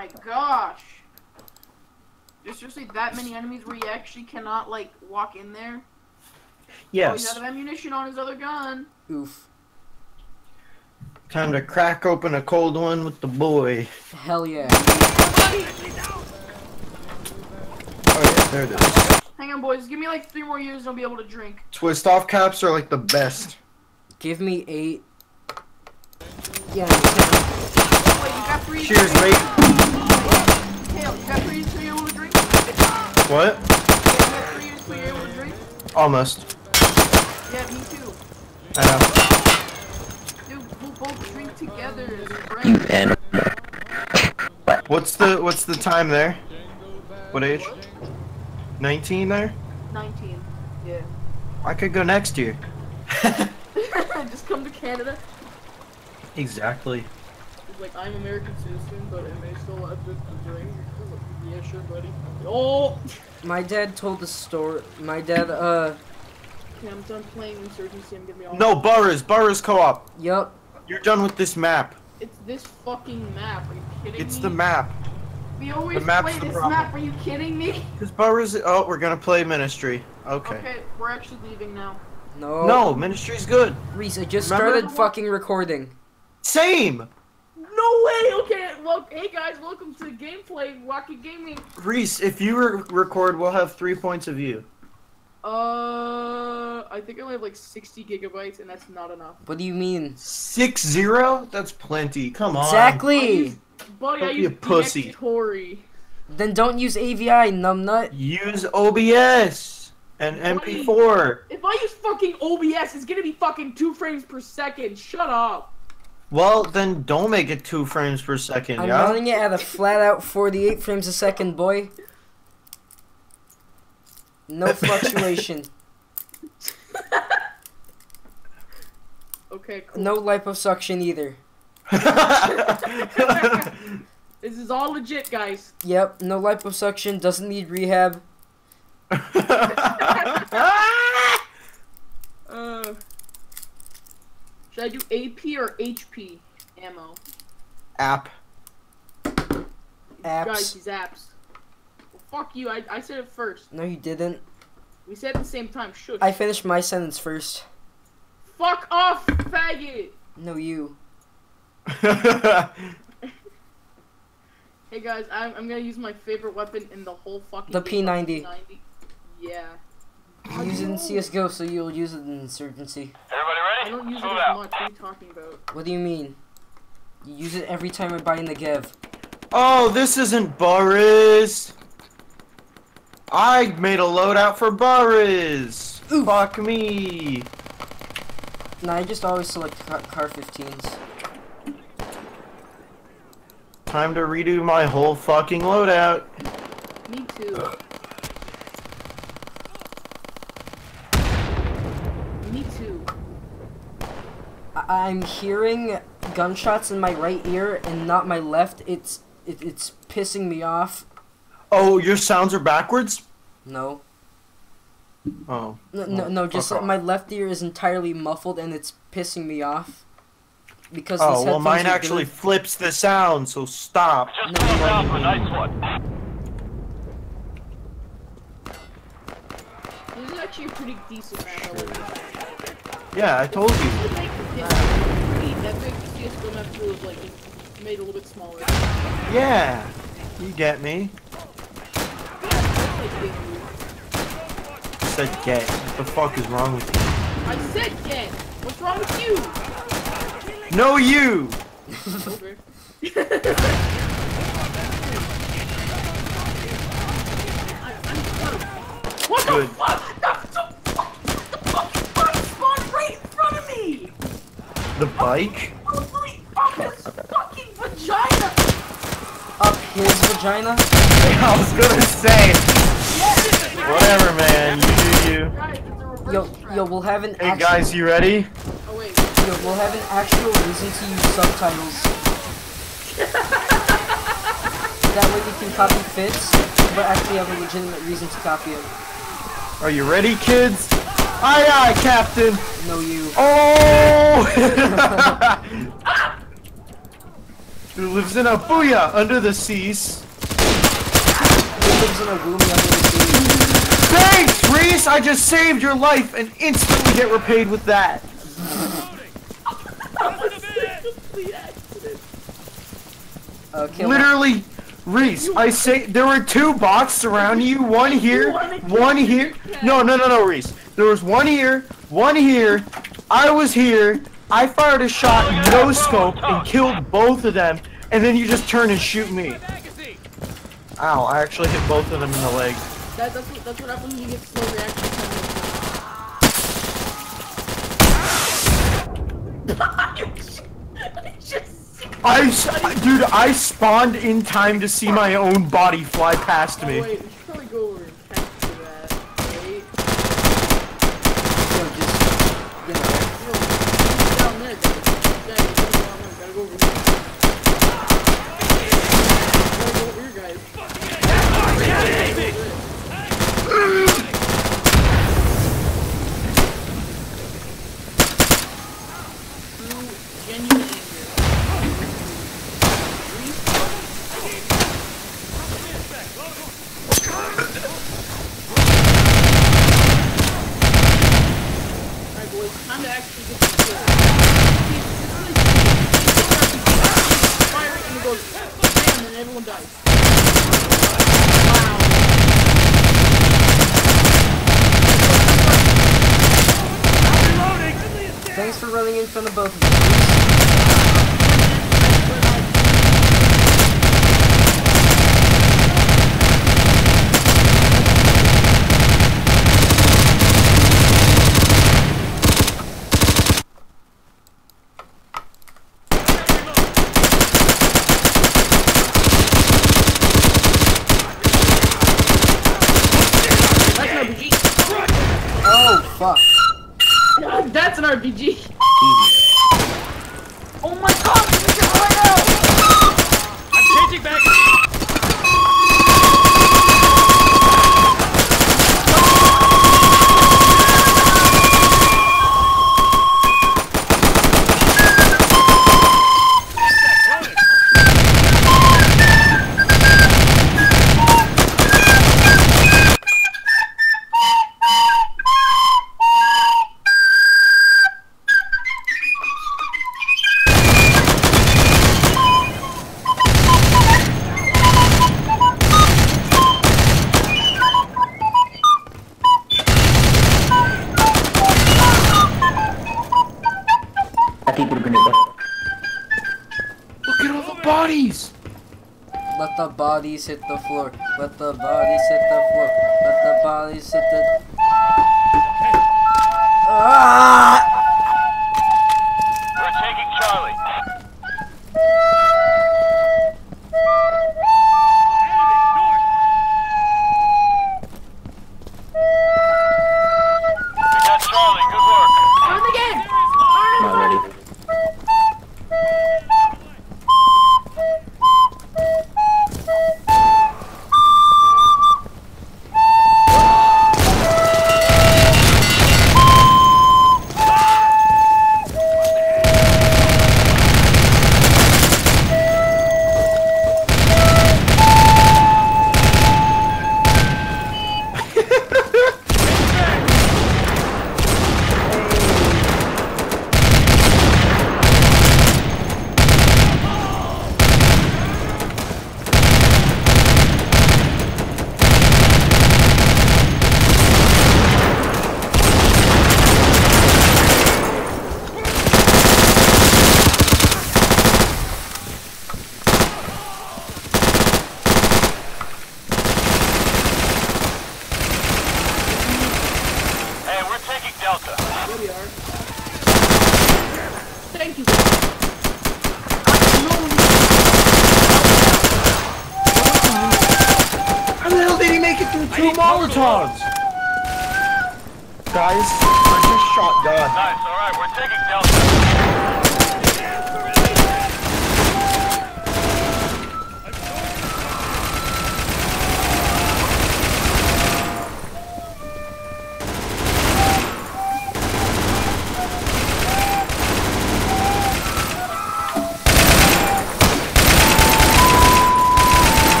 my gosh. There's seriously that many enemies where you actually cannot, like, walk in there? Oh, he's Yes. out of ammunition on his other gun. Oof. Time to crack open a cold one with the boy. Hell yeah. Somebody! Oh yeah, there it is. Hang on, boys. Give me like three more years and I'll be able to drink. Twist off caps are like the best. Give me eight. Yeah. Oh, wait, you got three. Cheers, mate. Drink? Almost. Yeah, me too. I know. Dude, we'll both drink together You. And What's the what's the time there? What age? 19 there? 19. Yeah. I could go next year. Just come to Canada. exactly. Like, I'm American citizen, but am I still allowed to drink? Yeah, sure, buddy. Oh! My dad told the story. My dad, uh, Okay, I'm done playing Insurgency. I'm gonna be all. No, Buhriz, Buhriz co-op. yup. You're done with this map. It's this fucking map. Are you kidding It's me? It's the map. We always the map's play the this problem. map. Are you kidding me? Cause Buhriz. Oh, we're gonna play Ministry. Okay. Okay, we're actually leaving now. No. No, Ministry's good. Reese, I just Remember? started fucking recording. Same. No way! Okay, well, hey guys, welcome to gameplay Wacky Gaming. Reese, if you re- record, we'll have three points of view. Uh, I think I only have like 60 gigabytes, and that's not enough. What do you mean? Six zero? That's plenty. Come on. Exactly. use, buddy, I Don't be use a pussy. Tory. Then don't use AVI, numbnut. Use OBS and MP4. If I use fucking OBS, it's gonna be fucking two frames per second. Shut up. Well, then don't make it two frames per second, I'm yeah? running it at a flat out 48 frames a second, boy. No fluctuation. Okay, cool. No liposuction either. This is all legit, guys. Yep, no liposuction, doesn't need rehab. Uh, should I do AP or HP ammo? App. Guys, Apps. these apps. Well, fuck you. I, I said it first. No, you didn't. We said it at the same time. Shush. I finished my sentence first. Fuck off, faggot. No, you. Hey guys, I'm, I'm gonna use my favorite weapon in the whole fucking. The game, P90. P90. Yeah. You use it in CSGO, so you'll use it in Insurgency. Everybody ready? I don't use it Move as out. much. What are you talking about? What do you mean? You use it every time I buy in the Gev. oh, this isn't Buhriz. I made a loadout for Buhriz. Oof. Fuck me. Nah, I just always select car, car 15s. Time to redo my whole fucking loadout. Me too. Me too. I- I'm hearing gunshots in my right ear and not my left. It's it, it's pissing me off. Oh, your sounds are backwards? No, Oh. no, no, no just fuck like my left ear is entirely muffled and it's pissing me off. Because Oh, well, mine actually good. flips the sound, so stop. Just No, move out for a nice one. This is actually a pretty decent map. I like it. Yeah, I told you. It makes it pretty. That makes the CS:GO map feel like it's made a little bit smaller. Yeah. You get me. I said get. What the fuck is wrong with you? I said get. What's wrong with you? No, you! What Good. the fuck? The, the, fuck- spawned right in front of me the bike vagina! up his vagina. I was gonna say. Whatever, man. You do you. Guys, it's a reverse Yo, yo, we'll have an Hey, actual, guys, you ready? Oh wait. yo, we'll have an actual reason to use subtitles. that way we can copy fits, but actually have a legitimate reason to copy it. Are you ready, kids? Aye, aye, Captain. No, you. Oh! who lives in a booyah under the seas. Who lives in a room under the sea? Thanks, Reese! I just saved your life and instantly get repaid with that. Uh, kill Literally, Reese, I say there were two bots surrounding you. One here, one here. No, no, no, no, Reese. There was one here, one here. I was here. I fired a shot, no scope, and killed both of them. And then you just turn and shoot me. Ow! I actually hit both of them in the leg. That, that's, what, that's what happens when you get slow reaction time. just dude, I spawned in time to see my own body fly past Oh, me. wait, hit the floor.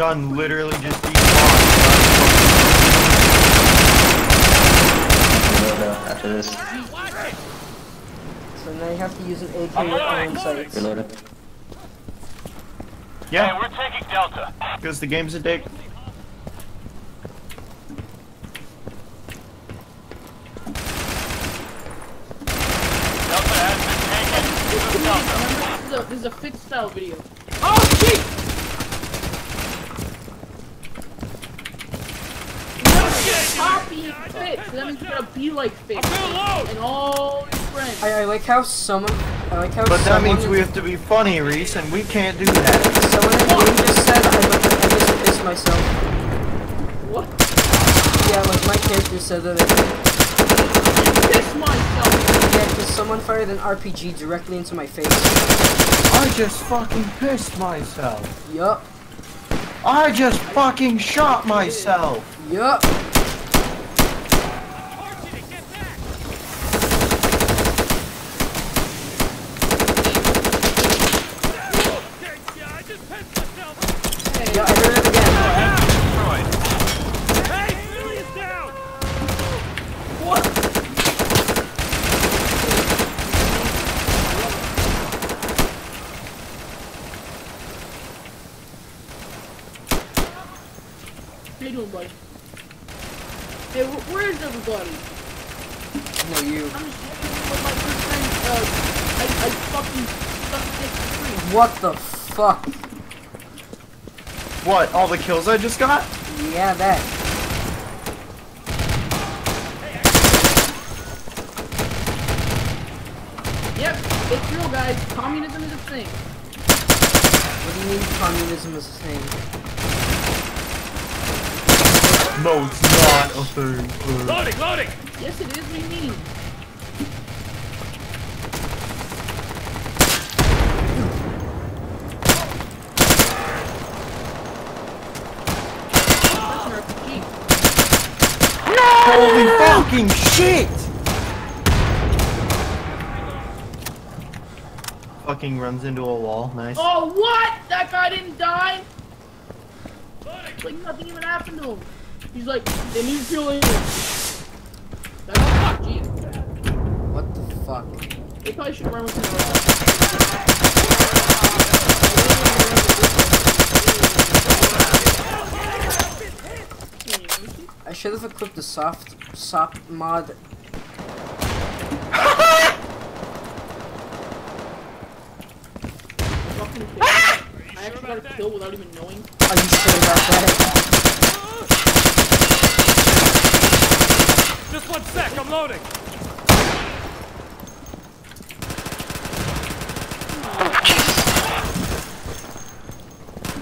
Gun literally just despawned. Reload uh, after this. So now you have to use an AK with iron sights. Reload it. Hey, Yeah, we're taking Delta. because the game's a dick. Delta has been taken. Give us Delta. This is a, this is a fit style video. Oh shit! Copy fit. So that means you gotta be like fit. And all your friends. I, I like how someone. I like how But that means we have to be funny, Reese, and we can't do that. someone in game just said I look like I just pissed myself. What? Yeah, like my character said that. I, Piss myself. yeah, because someone fired an RPG directly into my face. I just fucking pissed myself. Yup. I just fucking shot myself. Yup. Yeah, I heard it again. Destroyed. Hey, civilians down! How you doing, buddy? Hey, wh- where's everybody? No, you. I'm just with my good friend. Uh, I, I fucking sucked dick for free. What the fuck? What, all the kills I just got? Yeah, that. Yep, it's real, guys. Communism is a thing. What do you mean communism is a thing? No, it's not a thing. Loading, loading! Yes, it is. What do you mean? That's an RPG. Holy fucking shit! Fucking runs into a wall. Nice. Oh, what? That guy didn't die? Like nothing even happened to him. He's like, they need to kill him. That's fuck, geez. What the fuck? They probably should run with him. I should have equipped the soft sop mod. Fucking kill. I actually got a kill without even knowing. Are you sure about that? Just one sec, I'm loading.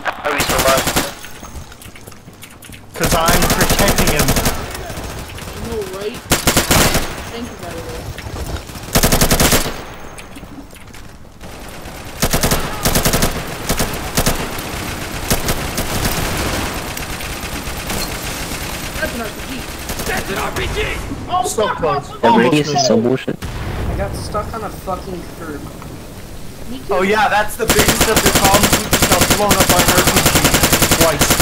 How are we still alive? Cause I'm protecting him. You know, right? Thank you, by the way. That's an RPG. That's an RPG! Oh, So close. off! That oh, Almost radius is so bullshit. I got stuck on a fucking curb. Oh yeah, that's the biggest of the problems. We just got blown up by an RPG twice.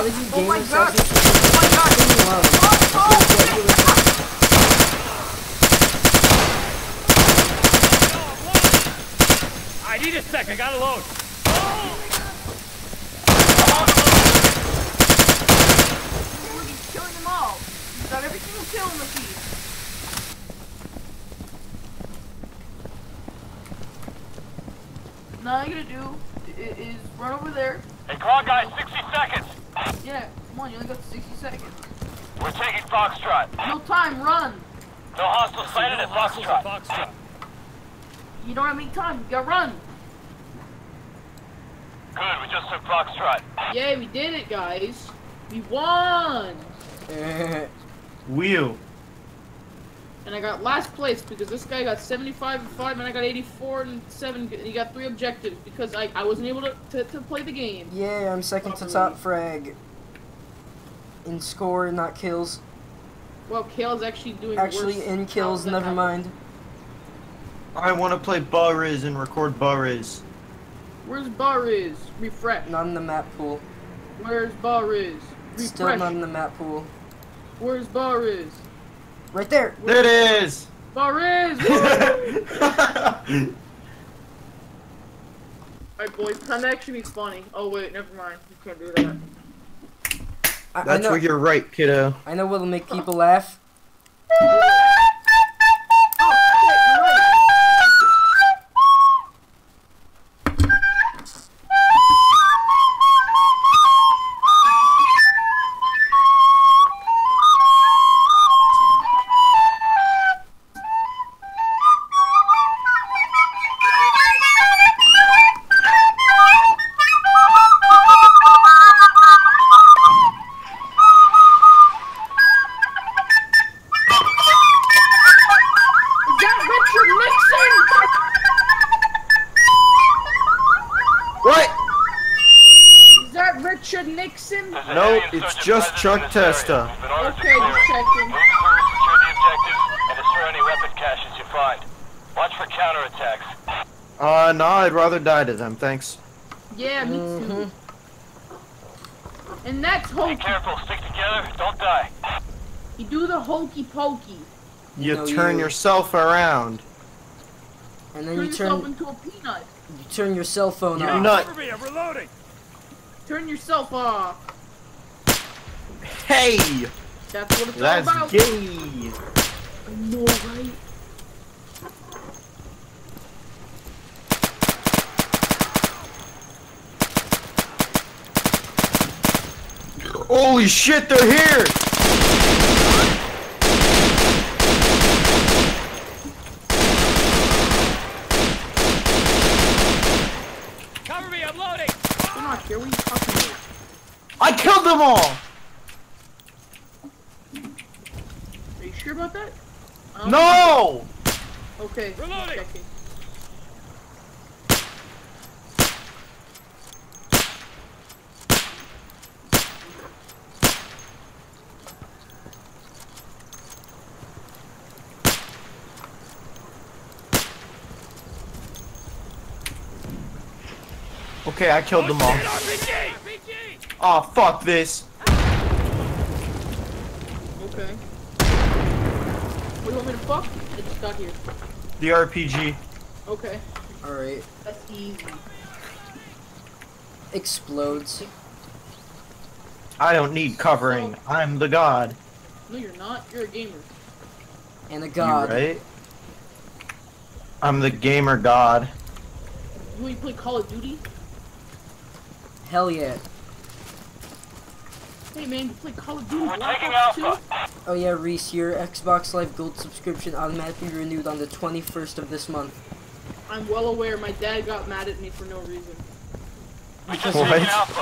How did you oh God! oh my God. Oh my God. Wow. Oh, oh, oh, oh, oh, oh. I need a sec. I got a load. Killing them all. You got every single killing machine. Now all I gotta do is run over there. Hey, come on, guys you only got 60 seconds. We're taking Foxtrot. No time, run! No hostile sighted at Foxtrot. You don't have any time, you gotta run! Good, we just took Foxtrot. Yay, we did it, guys. We won. Wheel. And I got last place because this guy got 75 and 5 and I got 84 and 7. And he got three objectives because I, I wasn't able to, to, to play the game. Yay, I'm second to top frag. In score, not kills. Well, Kale's actually doing Actually, worse in kills, never I- mind. I want to play Buhriz and record Buhriz. Where's Bar is? Refresh. Not in the map pool. Where's Bar is? Still Refresh. not in the map pool. Where's Bar? Right there! There it is. Bar! Alright, boys, time to actually be funny. Oh, wait, never mind. You can't do that. I, I That's know, where you're right, kiddo. I know what'll make people laugh. ordered to Okay, just it. checking. Move through, secure the objectives, and destroy any weapon caches you find. Watch for counterattacks. Uh, no, I'd rather die to them, thanks. Yeah, me too. And that's hokey. Be careful, stick together, don't die. You do the hokey pokey. You know turn you- yourself around. And then Turn you yourself turn into a peanut. you turn your cell phone You're off. not. Turn yourself off. Hey, That's what it's that's all about. gay. I know, right? Holy shit, they're here! They're not here. What are you talking about? I killed them all! Are you sure about that? Um, No! Okay. Reloading. Checking. Okay, I killed them all. Oh, fuck this. Okay. What do you want me to fuck? I just got here. The RPG. Okay. Alright. That's easy. Explodes. I don't need covering. I'm the god. No, you're not. You're a gamer. And a You god. right? I'm the gamer god. You want to play Call of Duty? Hell yeah. Hey man, you play Call of Duty We're Black taking Ops Alpha. 2? Oh yeah, Reese, your Xbox Live Gold subscription automatically renewed on the 21st of this month. I'm well aware my dad got mad at me for no reason. We just What?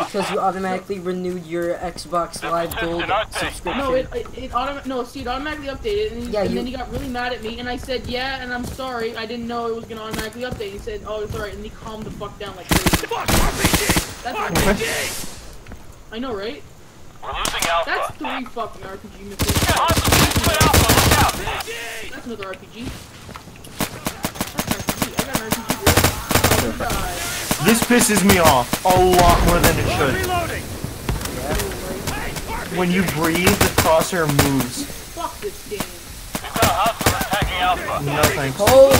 Because you automatically renewed your Xbox Live Gold subscription. No, it it, it autom- no, see, it automatically updated, and, he, Yeah, and you- then he got really mad at me, and I said, yeah, and I'm sorry, I didn't know it was gonna automatically update. He said, oh, it's alright, and he calmed the fuck down like crazy. That's what I know, right? We're That's three fucking RPG missiles. Yeah, hostiles Alpha, look out. That's another RPG. That's an RPG. I got an RPG. Oh, This pisses me off a lot more than it should. When you breathe, the crosshair moves. Fuck this game. We've got hostiles attacking Alpha. No thanks. Holy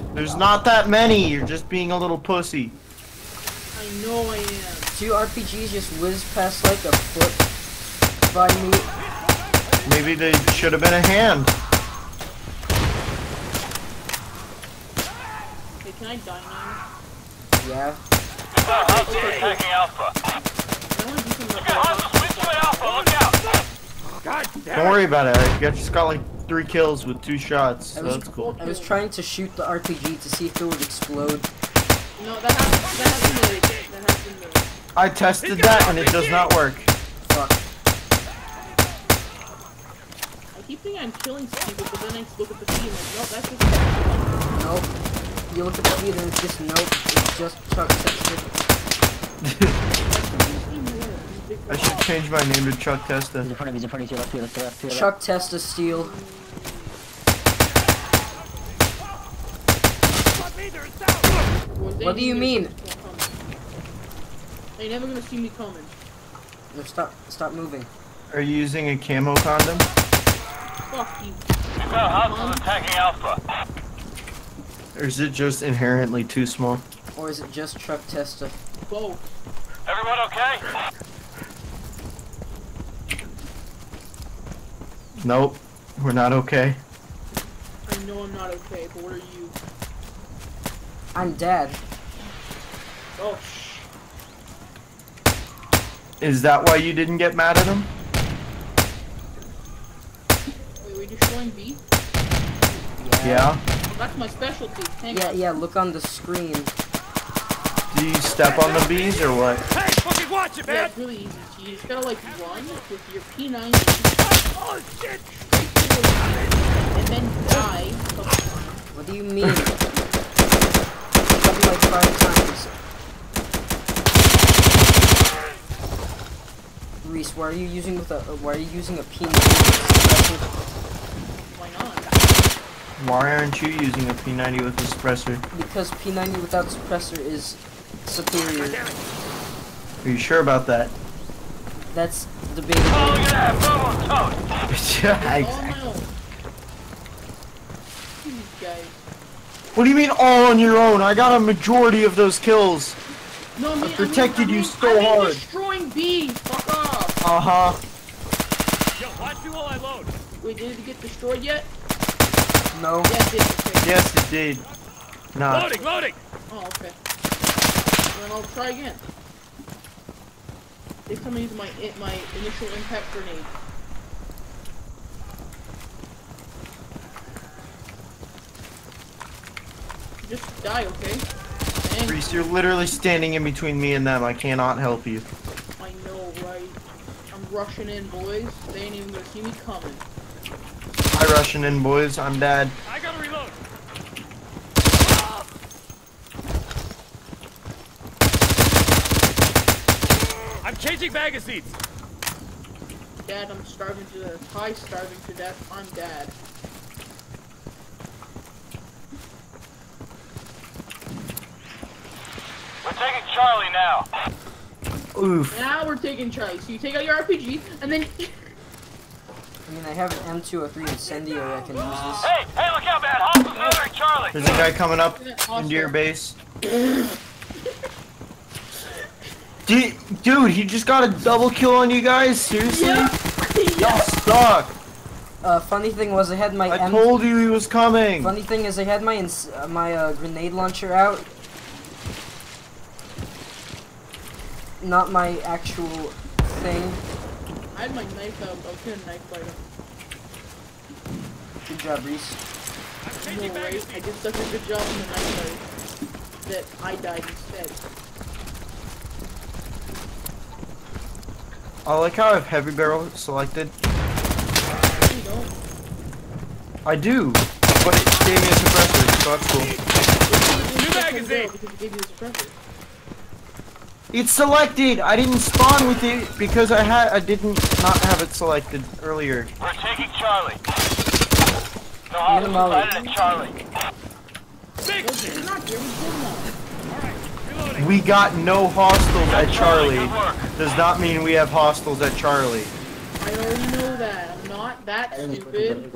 shit! There's not that many. You're just being a little pussy. I know I am. Two RPGs just whizzed past like a foot by me. Maybe they should have been a hand. Hey, can I die now? Yeah. You've attacking Alpha. I want to do something You've got hostiles reaching at Alpha. Look out! Don't worry about it, Eric. You just got like three kills with two shots, so was, that's cool. I was trying to shoot the RPG to see if it would explode. No, that has, that has been moved. That has been moved. I tested that and it does not work. Fuck. I keep thinking I'm killing people, but then I look at the feed and like, nope, that's just Nope. You look at the feed and it's just nope. It's just Chuck Testa. I should change my name to Chuck Testa. He's in front of you, he's in front of you, left, to your left, to your left, to your left. Chuck Testa Steel. What do you mean? They're never gonna see me coming. No, stop, stop moving. Are you using a camo condom? Fuck you. You've got hostiles attacking Alpha. Or is it just inherently too small? Or is it just truck Testa? Both. Everyone okay? Nope. We're not okay. I know I'm not okay, but what are you? I'm dead. Oh, shh. Is that why you didn't get mad at him? Wait, we destroying B? Yeah. Oh, that's my specialty. Hang Yeah, on. yeah, look on the screen. Do you step on the bees or what? Hey, fucking watch it, man! Yeah, it's really easy. So you just gotta like run with your P90 Oh, shit! and then die. a couple times. What do you mean? Probably like five times. Reese, why are you using with a uh, why are you using a P90 suppressor? Why not? Why aren't you using a P90 with a suppressor? Because P90 without suppressor is superior. Are you sure about that? That's the big. Oh, debatable. look at that! Boom! Yeah, All on exactly. own. These guys. What do you mean all on your own? I got a majority of those kills. No, I mean, protected I mean, you I mean, so I mean hard. destroying B. Fuck off. Uh-huh. Yo, watch me while I load. Wait, did it get destroyed yet? No. Yeah, it did. Yes, it did. Nah. Loading, loading! Oh, okay. Then I'll try again. This time I use my my initial impact grenade. Just die, okay? Thanks. Reese, you're literally standing in between me and them. I cannot help you. I know, right? I'm rushing in, boys. They ain't even gonna see me coming. Hi, Russian in, boys. I'm dad. I gotta reload. I'm changing magazines. Dad, I'm starving to death. Hi, starving to death. I'm dad. We're taking Charlie now. Oof. Now we're taking Charlie. So you take out your RPG, and then I mean, I have an M203 incendiary. I can use this. Hey, hey, look out, man! Hostiles murdering Charlie. There's a guy coming up Awesome. into your base. Dude, dude, he just got a double kill on you guys? Seriously? Y'all suck. Uh, funny thing was I had my I M. told you he was coming. Funny thing is I had my ins- uh, my uh, grenade launcher out. Not my actual thing. I had my knife out. I was gonna knife fight him. Good job, Reese. No, right? I did such a good job in the knife fight that I died instead. I like how I have heavy barrel selected. You know, I do, but it gave me a suppressor, so that's cool. New magazine! Because it gave you the suppressor. It's selected. I didn't spawn with it because I had I didn't not have it selected earlier. We're taking Charlie. No Get him hostiles out. at Charlie. No, you're. We did that. Reloading. We got no hostiles at Charlie. Good. Does not mean we have hostiles at Charlie. I already know that. I'm not that stupid.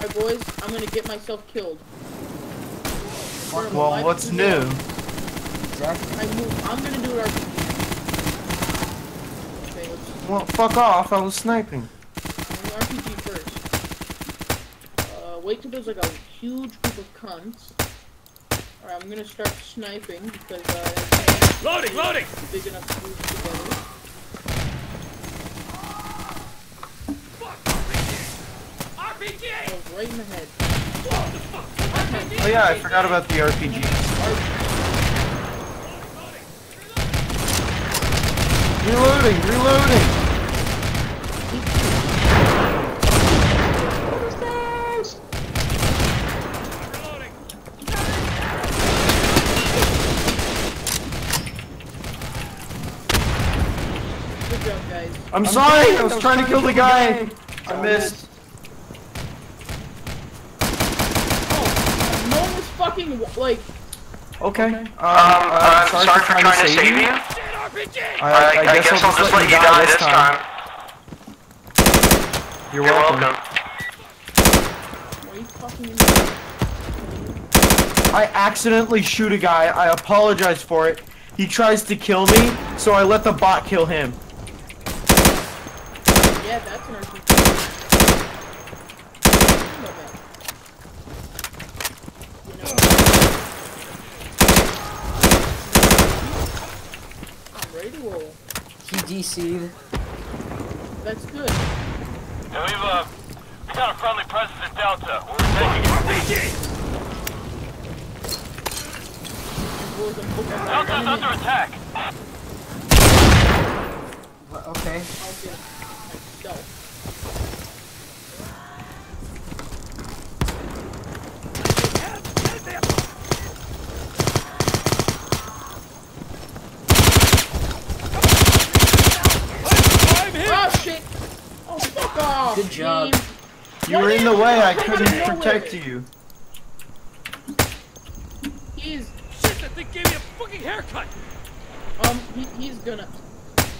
Alright, boys. I'm gonna get myself killed. Or am I Well, what's to new? Do Exactly. I move. I'm gonna do it RPG. Okay, let's Well, fuck off. I was sniping. RPG first. Uh, wait till there's like a huge group of cunts. Alright, I'm gonna start sniping because uh, Loading, loading! big enough to move together. RPG! Oh, right in the head. Oh yeah, I forgot about the RPG. Reloading, reloading. Reloading! Good job, guys. I'm sorry, I was trying to kill the guy. I missed. Oh, no one was fucking like. Okay. Um, uh, sorry, for trying, to save, you. Shit, RPG! I, I, guess, I'll just let you die this time. You're welcome. Why are you fucking? I accidentally shoot a guy. I apologize for it. He tries to kill me, so I let the bot kill him. Yeah, that's an RPG. Not bad. You know. I'm ready to roll. He DC'd. That's good. Hey, we've, uh, we got a friendly presence at Delta. We're taking RPG! Roll them book Delta's under attack! Wha- Okay. I'll get myself. I'm hit! Oh shit! Oh fuck off! Good job. team. You were in the way. I couldn't protect you. He's Shit, that thing gave me a fucking haircut! um he, he's gonna.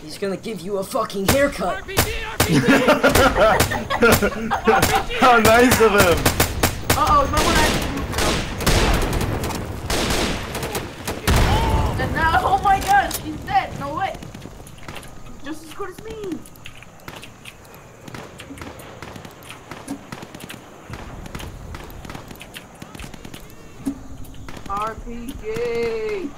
He's gonna give you a fucking haircut. RPG, RPG! How nice of him. Uh oh, remember when I moved And now, oh my gosh, he's dead. No way. Just as good as me. RPG.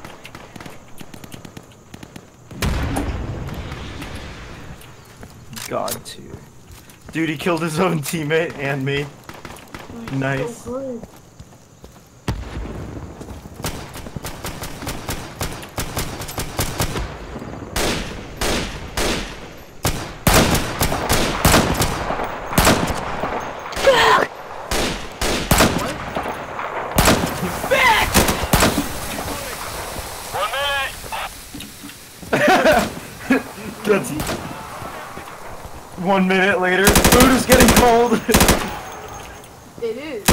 God tier. Dude, he killed his own teammate and me. Nice. So good. One minute! That's one minute later. Food is getting cold. It is.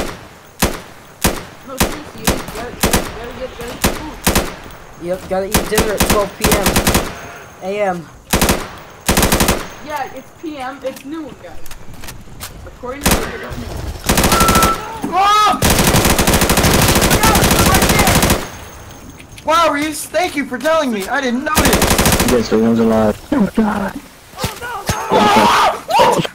No, seriously, it is. You gotta, you gotta get, gotta get food. Yep, gotta eat dinner at 12 p.m. a.m. Yeah, it's PM. It's noon, guys. According to the it's noon. Ah! Wow, Reese, thank you for telling me. I didn't notice. Yes, the one's alive. Oh god.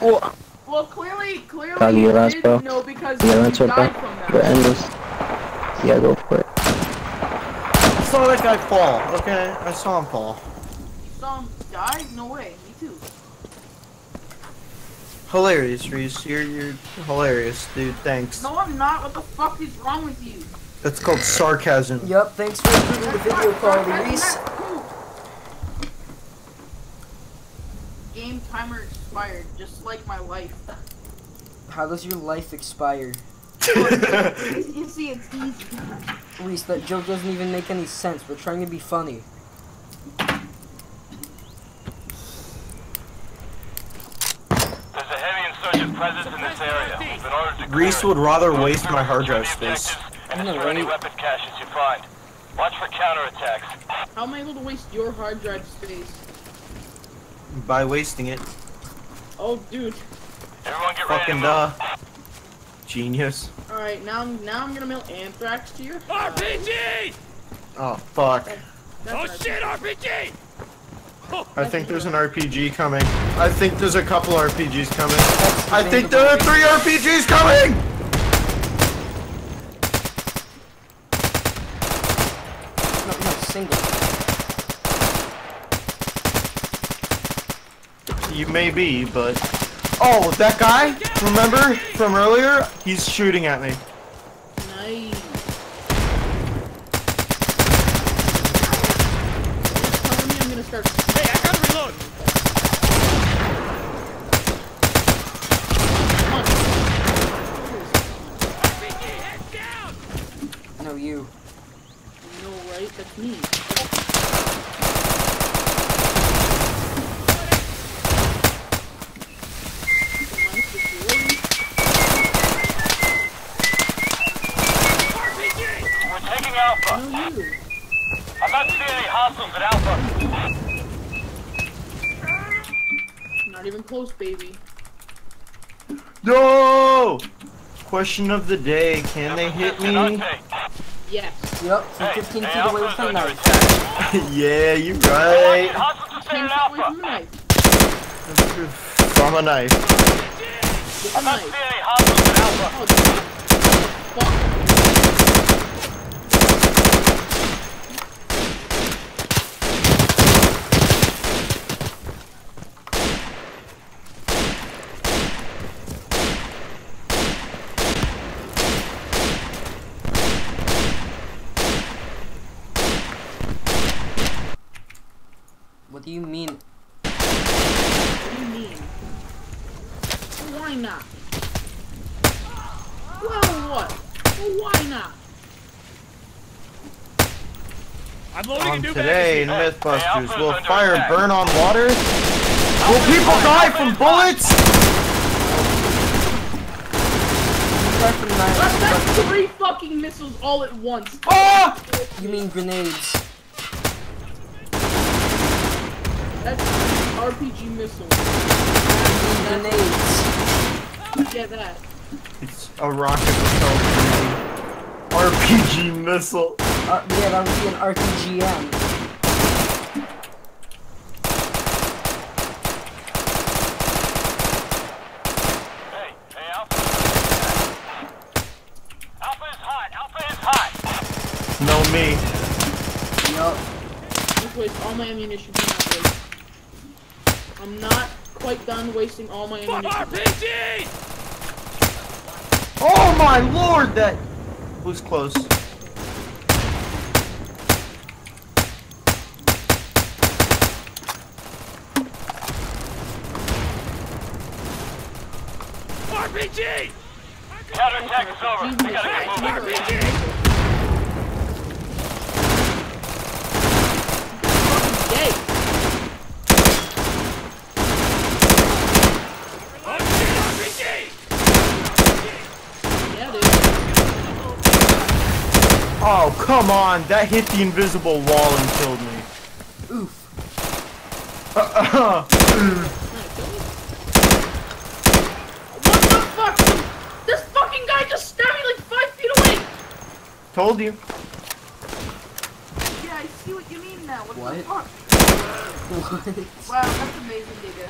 Oh no Well, clearly, clearly, Doggy, you last did bro. know because Yeah, you that's what died bro. from We're that. Yeah, go for it. I saw that guy fall. Okay, I saw him fall. You saw him die? No way. Me too. Hilarious, Reese. You're you're hilarious, dude. Thanks. No, I'm not. What the fuck is wrong with you? That's called sarcasm. Yep, thanks for improving the video quality, That's Reese. not cool. Game timer expired, just like my life. How does your life expire? you see, it's easy. Reese, that joke doesn't even make any sense. We're trying to be funny. There's a heavy insurgent presence in this area. In order to clear Reese would rather waste my hard drive space. And I know, destroy any weapon caches you find. Watch for counterattacks. How am I able to waste your hard drive space? By wasting it. Oh, dude. Everyone get ready to Fucking move. duh. Genius. Alright, now I'm now I'm gonna mail anthrax to you. RPG! Oh fuck. Oh, oh shit, RPG! I think there's an RPG coming. I think there's a couple RPGs coming. I think there are three RPGs coming! Not single. You may be, but oh, that guy. Remember from earlier? He's shooting at me. Nice. Telling me I'm gonna start. Hey, I gotta reload. No, you. No, right? That's me. Minus the glory. We're taking Alpha. No, you. I'm not seeing any hostiles at Alpha. Not even close, baby. No. Question of the day: Can they hit me? Yes. Yep, from Hey, 15 feet away with a under knife. yeah, you Watch it, right. Hostiles are Ten feet away from Alpha. the knife. From a knife. With the I'm not knife. seeing any Alpha. Oh, Fuck. What do you mean? What do you mean? Why not? Well, what? Well, why not? On today in Hey, Mythbusters, Alpha's will fire attack. burn on water? Will people die from bullets? Start from That's, that's three fucking missiles all at once. Ah! You mean grenades? That's RPG missile. You mean grenades? Yeah, that. It's a rocket propelled grenade. RPG missile. Uh, yeah, that would be an RTGM. Hey, hey, Alpha. Alpha is hot. Alpha is hot. No me. Yup. Just waste all my ammunition. Do not waste. I'm not quite done wasting all my ammunition. Oh my lord, that was close. RPG! Counterattack is over. We gotta get moving. Yay! Yeah, dude. Oh, come on. That hit the invisible wall and killed me. Oof. What the fuck? This fucking guy just stabbed me like five feet away! Told you. Yeah, I see what you mean now. What, What? the fuck? What? Wow, that's amazing, Digga.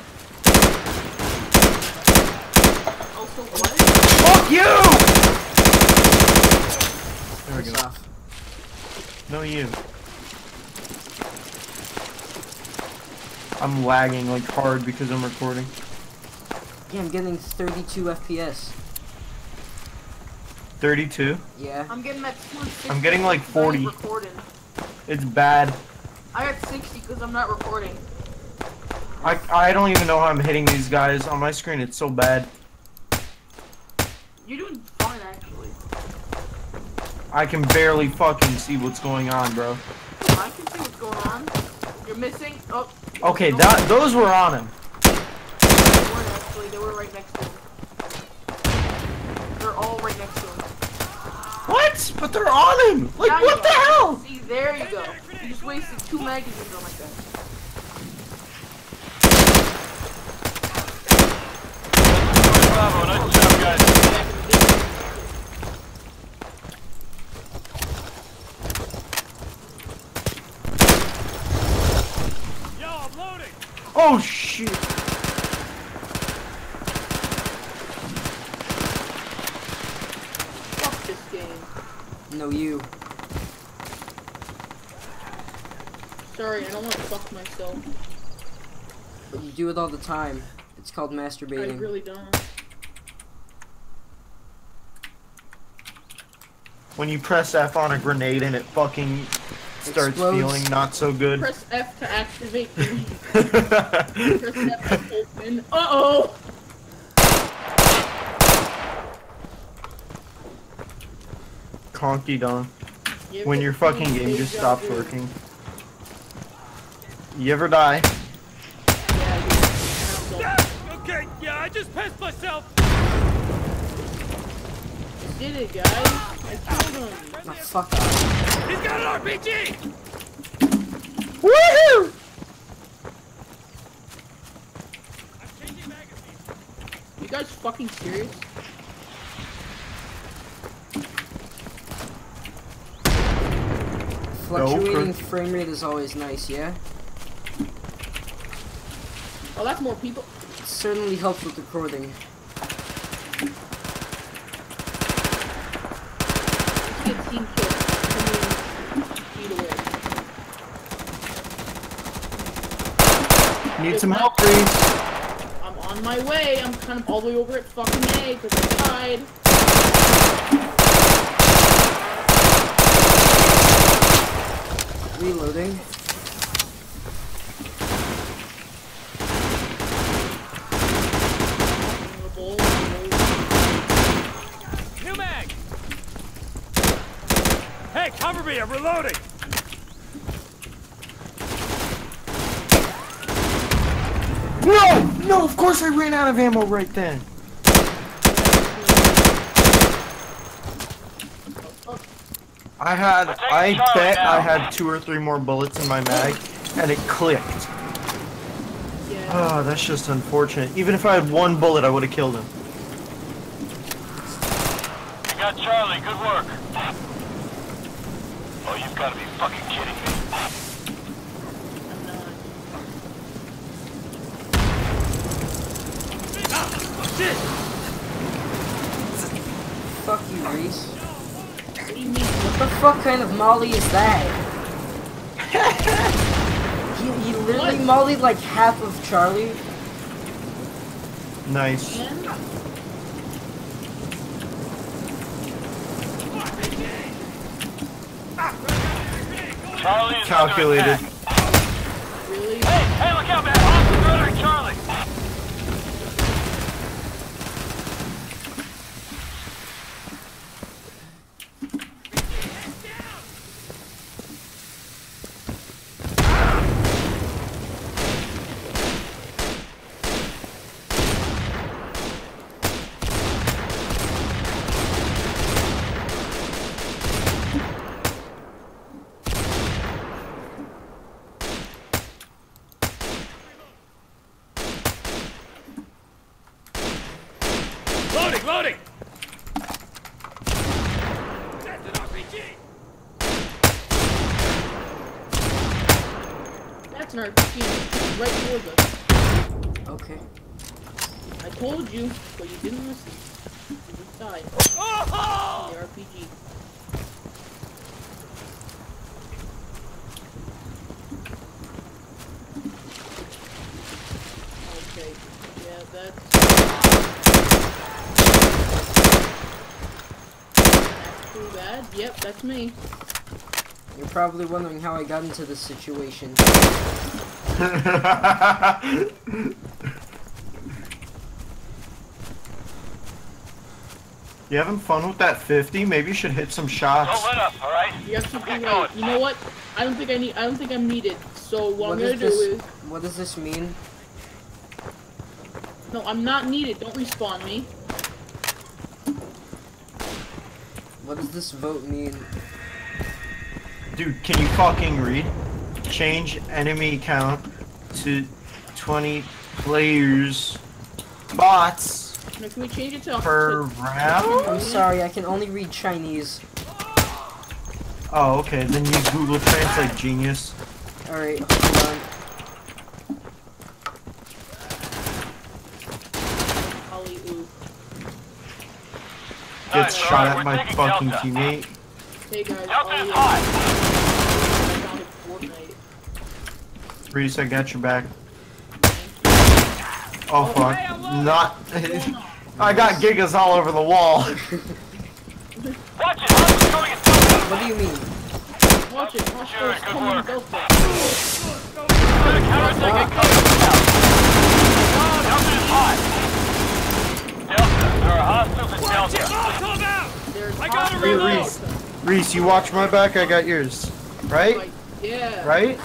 Also, what? Fuck you! There we Piss go. off. No you. I'm lagging like hard because I'm recording. Yeah, I'm getting 32 FPS. 32. Yeah. I'm getting that 260 I'm getting, like, because I ain't 40. Recording. It's bad. I got 60 because I'm not recording. I, I don't even know how I'm hitting these guys. On my screen, it's so bad. You're doing fine, actually. I can barely fucking see what's going on, bro. I can see what's going on. You're missing. Oh. Okay, no, that those were on him. They weren't actually. They were right next to him. They're all right next to him. What? But they're on him! Like, Now what the are. hell? See, there you go. You just wasted two magazines on like that. Bravo, nice job, guys. Oh, shit. Fuck this game. No, you. sorry. I don't want to fuck myself. But you do it all the time. It's called masturbating. I masturbating. really don't. When you press F on a grenade and it fucking starts Explodes. feeling not so good. Press F to activate the Press F to open. Uh oh! Conky don. When your fucking game just stops working. You ever die? Okay, yeah, I just pissed myself. Did it, guys? I killed him. Oh, fuck off. He's got an RPG. Woohoo! I'm changing magazines. You guys fucking serious? Fluctuating Chris. frame rate is always nice, yeah? Oh, that's more people. It certainly helps with recording. Let's get team kill. I mean, feet away. Need some help, Reese. I'm on my way. I'm kind of all the way over at fucking A because I died. Reloading. New mag. Hey, cover me! I'm reloading. No! No, of course I ran out of ammo right then. I had, I bet I had two or three more bullets in my mag, and it clicked. Yeah. Oh, that's just unfortunate. Even if I had one bullet, I would have killed him. You got Charlie. Good work. Oh, you've got to be fucking kidding me. I'm not. Fuck you, Reese. What do you mean? What the fuck kind of molly is that? he, he literally What? mollied like half of Charlie. Nice. Man? Calculated. Under attack. Really? Hey, hey, look out, man! Hostiles murdering Charlie. Loading, loading. That's an RPG. That's an RPG. Right towards us. Okay. I told you, but you didn't listen. You just died. Oh! The RPG. Okay. Yeah, that's. That's too bad. Yep, that's me. You're probably wondering how I got into this situation. You having fun with that 50? Maybe you should hit some shots. Oh, don't let up, all right? You have to be Get like, you know what? I don't think I need. I don't think I'm needed. So what, What I'm gonna is do this? is, What does this mean? no, I'm not needed. Don't respawn me. What does this vote mean? Dude, can you fucking read? Change enemy count to 20 players. Bots Now, can we change it to per round? I'm sorry, I can only read Chinese. Oh, okay. Then use Google Translate, genius. Alright, hold on. Ollie ooh. Gets Nice, shot alright, at my fucking Delta. teammate. Hey guys, Delta is hot. I found it Fortnite. Reese, I got your back. Oh fuck. Not. I got gigas all over the wall. Watch it! Hostiles going at Delta! What do you mean? Watch it. Watch Sure, those good coming work. Delta. Try to counterattack and cover them now. Delta is hot. Delta, there are hostiles at Delta. There's I gotta hostiles reload. at Delta. Reese, you watch my back, I got yours. Right? Yeah. Right?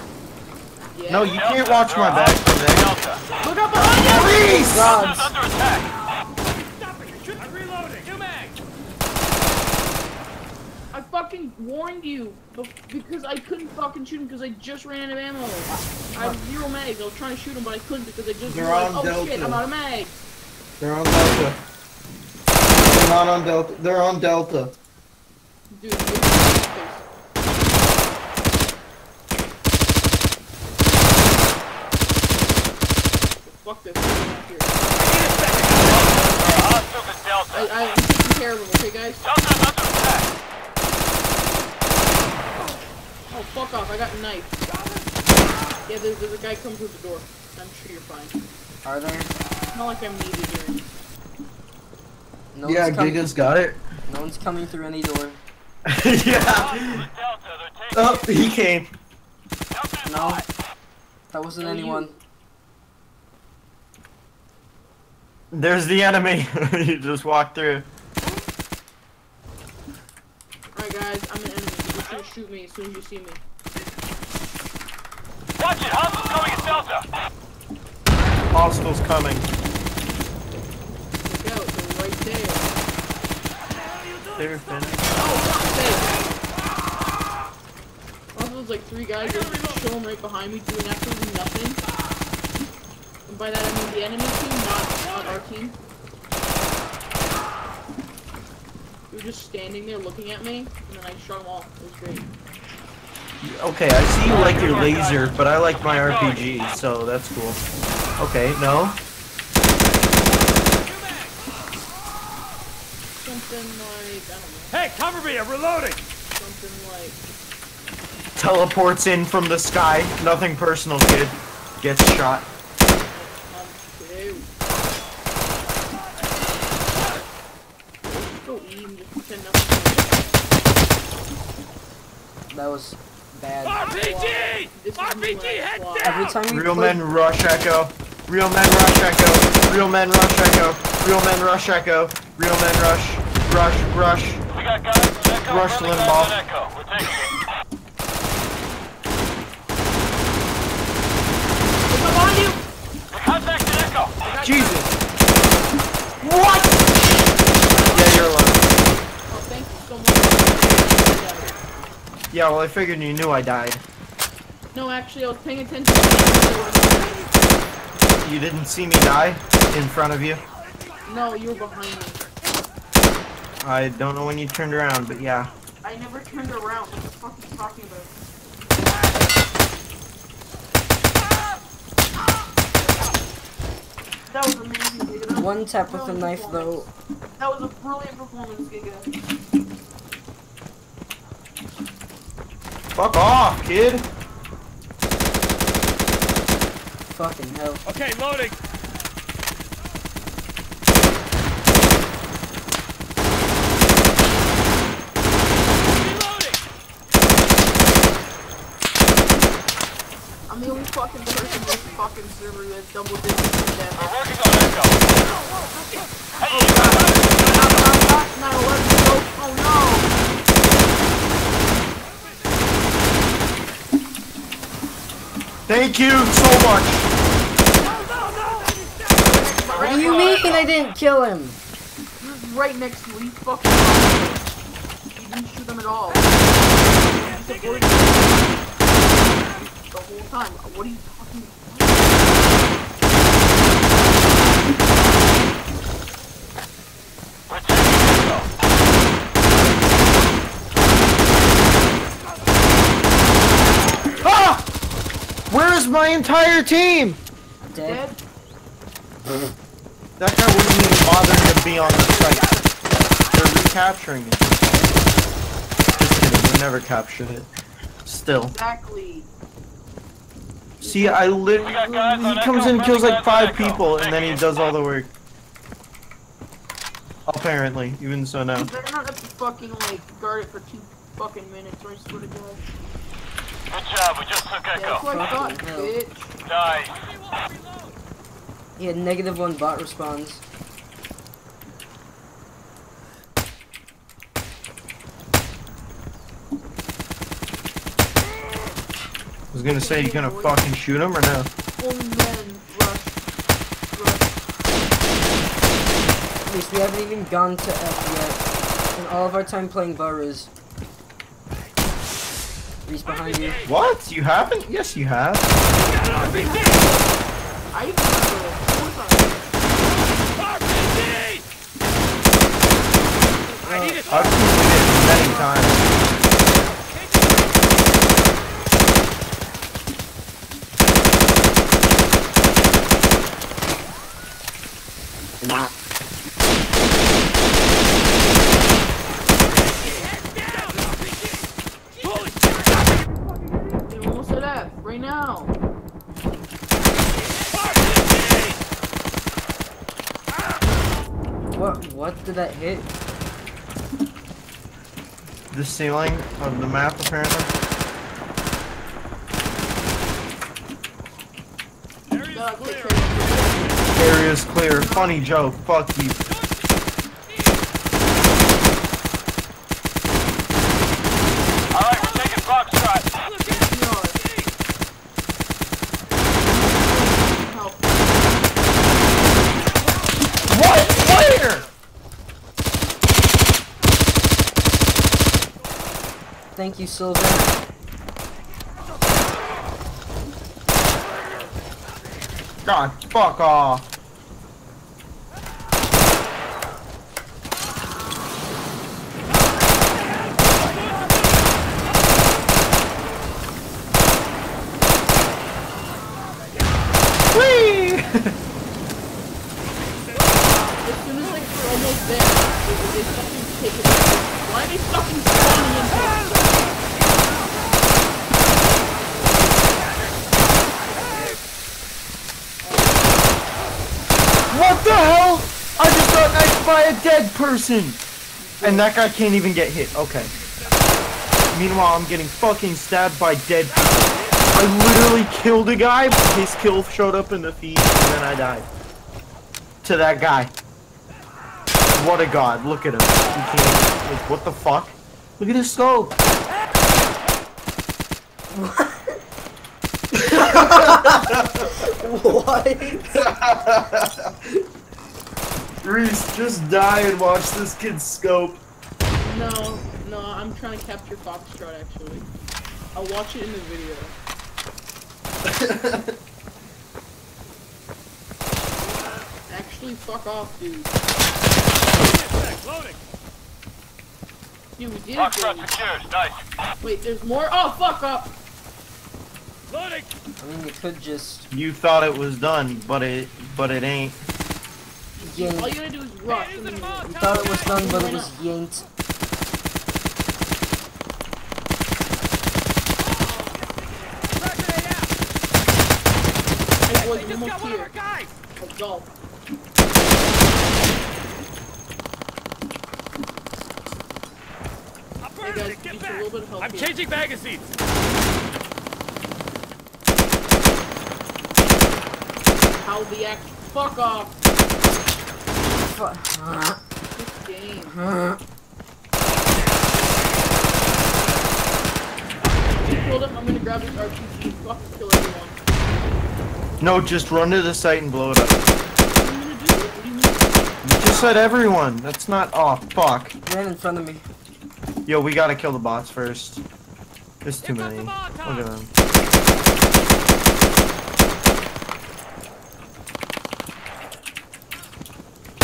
Yeah. No, you Delta, can't watch my back from there. Delta. Look up behind you! Reese! Delta's Gods. under attack. I'm reloading. New mag. I fucking warned you bef- because I couldn't fucking shoot him because I just ran out of ammo. I have zero mags. I was trying to shoot him, but I couldn't because I just They're realized, on oh shit, I'm out of mags. They're on Delta. They're not on Delta. They're on Delta. Dude. Fuck this. I'm out here. There are hostiles Delta. I, I'm taking care of him, okay, guys? Delta's under attack. Oh, fuck off. I got a knife. Yeah, there's, there's a guy coming through the door. I'm sure you're fine. Are there? It's not like I'm needed here. No yeah, one's com- Giga's got it. No one's coming through any door. yeah. Hostiles Delta. Oh, he came. Delta No. That wasn't No, you. anyone. There's the enemy. you just walked through. Alright, guys, I'm an enemy. You're just gonna shoot me as soon as you see me. Watch it. Hostiles coming at Delta. Hostiles coming. Look they're right there. They're finished. Also, there's like three guys that are just chilling right behind me doing absolutely nothing. And by that I mean the enemy team, not, not our team. They were just standing there looking at me, and then I shot them all. It was great. Okay, I see you like your laser, but I like my RPG, so that's cool. Okay, no. Something like, I don't know, Hey, cover me. I'm reloading. something like, Teleports in from the sky. Nothing personal, kid. Gets shot. ew. Go eat and just pretend nothing. That was bad. RPG. This is me when I fly. Every time we Real play- men rush echo. Real men rush echo. Real men rush echo. Real men rush echo. Real men rush. Rush, rush. We got guys at Echo. Rush Limbaugh. Echo. We're taking it. On you! We contacted Echo. Jesus. What? Yeah, you're alone. Oh, thank you so much. Yeah, well, I figured you knew I died. No, actually, I was paying attention to the You didn't see me die in front of you. No, you were behind me. I don't know when you turned around, but yeah. I never turned around. What the fuck are you talking about? That was amazing, Giga. One tap with a knife, though. That was a brilliant performance, Giga. Fuck off, kid. Fucking hell. Okay, loading. I'm the only fucking person in this fucking server who has double digits in death. We're working on Echo. Hey, you got. Not, not, not, not 11 go. Oh Thank you so much. What do you mean I didn't kill him? He was right next to you. He fucking He didn't shoot them at all. He supported them the whole time. What are you talking about? We're. Ah! Where is my entire team? Dead? Dead? That guy wouldn't even bother to be on the site. They're recapturing it. Just kidding, we never captured it. Still. Exactly. See, I lit. We got guys on He comes in and kills like five people, and then he does all the work. Apparently, even so now. You better not have to fucking like guard it for two fucking minutes, or I swear to God. Good job, we just took Yeah, that's what Echo. I thought, Fucking hell. bitch. Nice. He had negative one bot responds. Was gonna say, you gonna fucking shoot him or no? Only men rush. Rush. At least we haven't even gone to F yet. In all of our time playing Buhriz. Reese behind you. What? You haven't? Yes, you have. I even remember it. Four times. I've completed it many times. Hey, almost at F. Right now. What what did that hit? The ceiling of the map, apparently. Gotta take care of Area's clear. Funny joke. Fuck you. Alright, we're taking Foxtrot. What? Where? Thank you, Silver. God, fuck off. Whee! As soon as like we're almost there, they, they fucking take it. Why are they fucking spawning in? What the hell? I just got knifed by a dead person! And that guy can't even get hit. Okay. Meanwhile, I'm getting fucking stabbed by dead people. I literally killed a guy, but his kill showed up in the feed, and then I died. To that guy. What a god. Look at him. Like, what the fuck? Look at his scope. what? Reese, just die and watch this kid scope. No, no, I'm trying to capture Foxtrot actually. I'll watch it in the video. Actually, fuck off, dude. Dude, we did it, Foxtrot baby. secured. Nice. Wait, there's more? Oh, fuck up! Loading. I mean, you could just You thought it was done, but it but it ain't. Yank. All you gotta do is rush. and then you- You thought it was done, but it was yanked. Hey, boys, we're almost here. Let's go. Hey guys, just a little bit of help I'm here. changing magazines. How the act? Fuck off. Fu- This game. You killed him. I'm gonna grab his RPG and fucking kill everyone. No, just run to the site and blow it up. You gonna do? What do you just said everyone. That's not. Oh fuck. Ran in front of me. Yo, we gotta kill the bots first. There's too many. Look at them.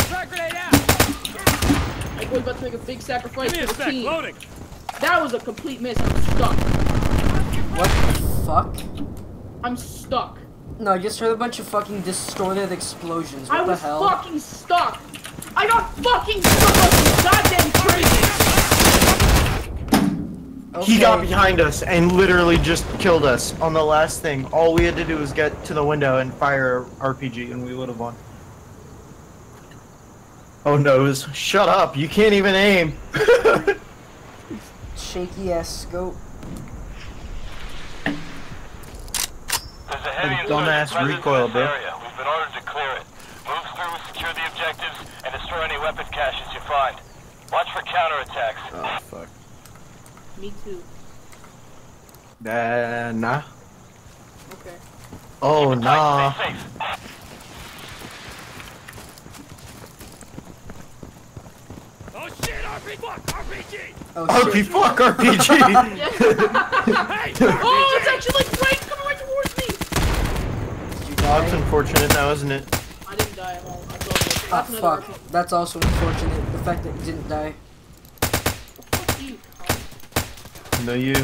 Frag grenade out. My boy's about to make a big sacrifice Give me a for the sec. team. Loading. That was a complete miss. I'm stuck. What the fuck? I'm stuck. No, I just heard a bunch of fucking distorted explosions. What I the was hell? fucking stuck. I got fucking stuck like you goddamn crazy. He got behind us and literally just killed us on the last thing. All we had to do was get to the window and fire a RPG and we would have won. Oh nose, shut up, you can't even aim. Shaky ass scope. There's a heavy That dumbass insurgent presence recoil, in this bro. area. We've been ordered to clear it. Move through, secure the objectives, and destroy any weapons caches you find. Watch for counterattacks. oh fuck. Me too. Uh, nah. Okay. Oh Tight, nah. Stay safe. Oh shit, RPG! Fuck, RPG! Oh RP, fuck, RPG. Hey, Oh, it's actually like right coming right towards me. Did That's unfortunate now, isn't it? I didn't die. I'm all. I felt like Ah, that's fuck. RPG. That's also unfortunate. The fact that you didn't die. Fuck you. cunt. No you.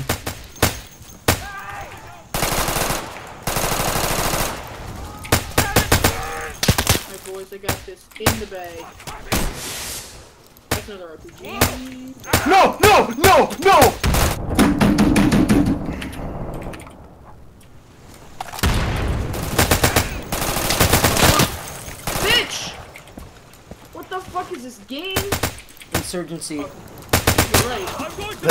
Alright, boys, I got this in the bag. That's another RPG. No, no, no, no! Bitch! What the fuck is this game? Insurgency. Oh, you're right. I'm going to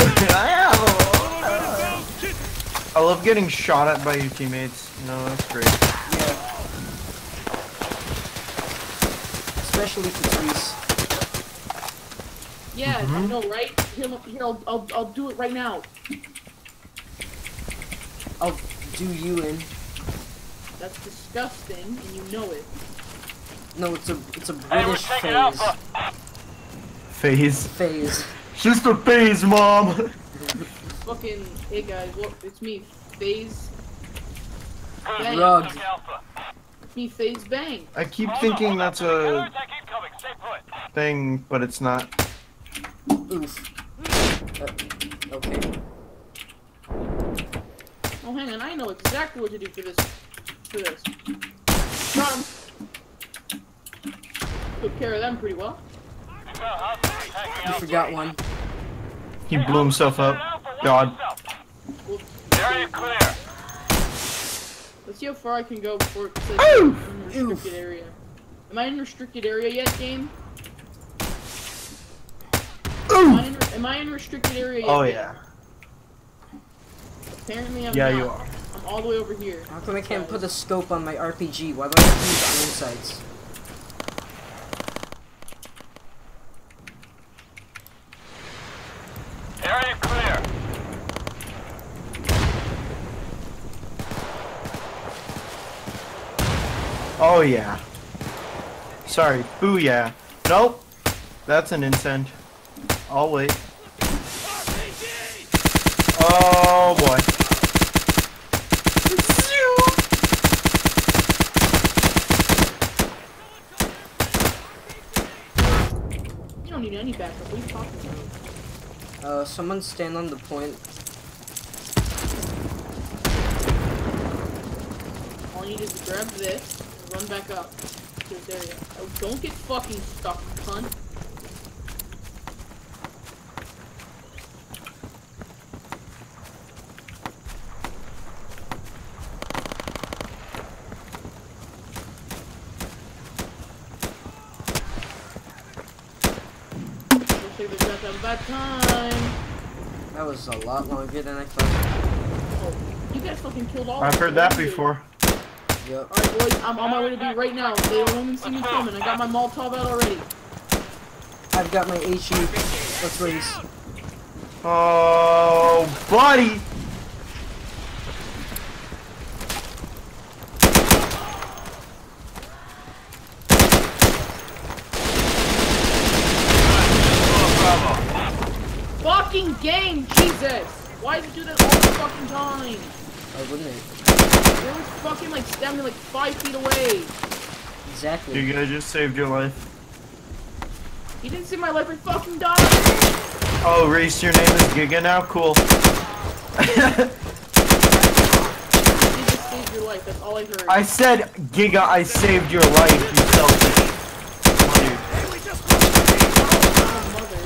I love getting shot at by your teammates. No, that's great. Yeah. Especially if it's Reese. Yeah, I mm-hmm. know, right? Here, look, here, I'll, I'll, I'll do it right now. I'll do you in. That's disgusting, and you know it. No, it's a it's a British taking phase. Phase. Phase. Just a phase, mom. Fucking, hey guys, what? It's me, Phase. Good. Bang. Rug. It's me, Phase Bang. I keep Hold thinking hold on. that's a Counterattack incoming. Stay put. thing, but it's not. Oof. Uh, okay. Oh, hang on, I know exactly what to do for this. For this. Got 'em. Took care of them pretty well. You found hostiles attacking I forgot one. He blew himself up. God. Well, Area clear. let's see how far I can go before it says Oof. unrestricted area. Am I in restricted area yet, game? Am I in, am I in restricted area yet? Oh yeah. Apparently I'm Yeah, not. you are. I'm all the way over here. How come I can't put a scope on my RPG? Why do I have to use iron sights? Area clear. Oh yeah. Sorry. Booyah. Nope. That's an incend. I'll wait. Oh boy. You don't need any backup. What are you talking about? Uh, someone stand on the point. All you need is to grab this and run back up to this area. Oh, don't get fucking stuck, cunt. Looks like they've got that bad time. That was a lot longer than I thought. Oh, you guys fucking killed all I've of them. heard that before. Yep. Alright, boys, I'm on my way to be right now. They don't even see me coming. I got my Molotov out already. I've got my HE. Let's race. Oh, buddy. Bravo. Fucking game, Jesus! Why does it do that all the fucking time? Oh, wouldn't it? It was fucking like standing like five feet away. Exactly. You guys just saved your life. He didn't see my life and fucking died. Oh, Reese, your name is Giga now? Cool. He just saved your life. That's all I heard. I said, Giga, I saved your life, you selfish. Dude. I'm a mother.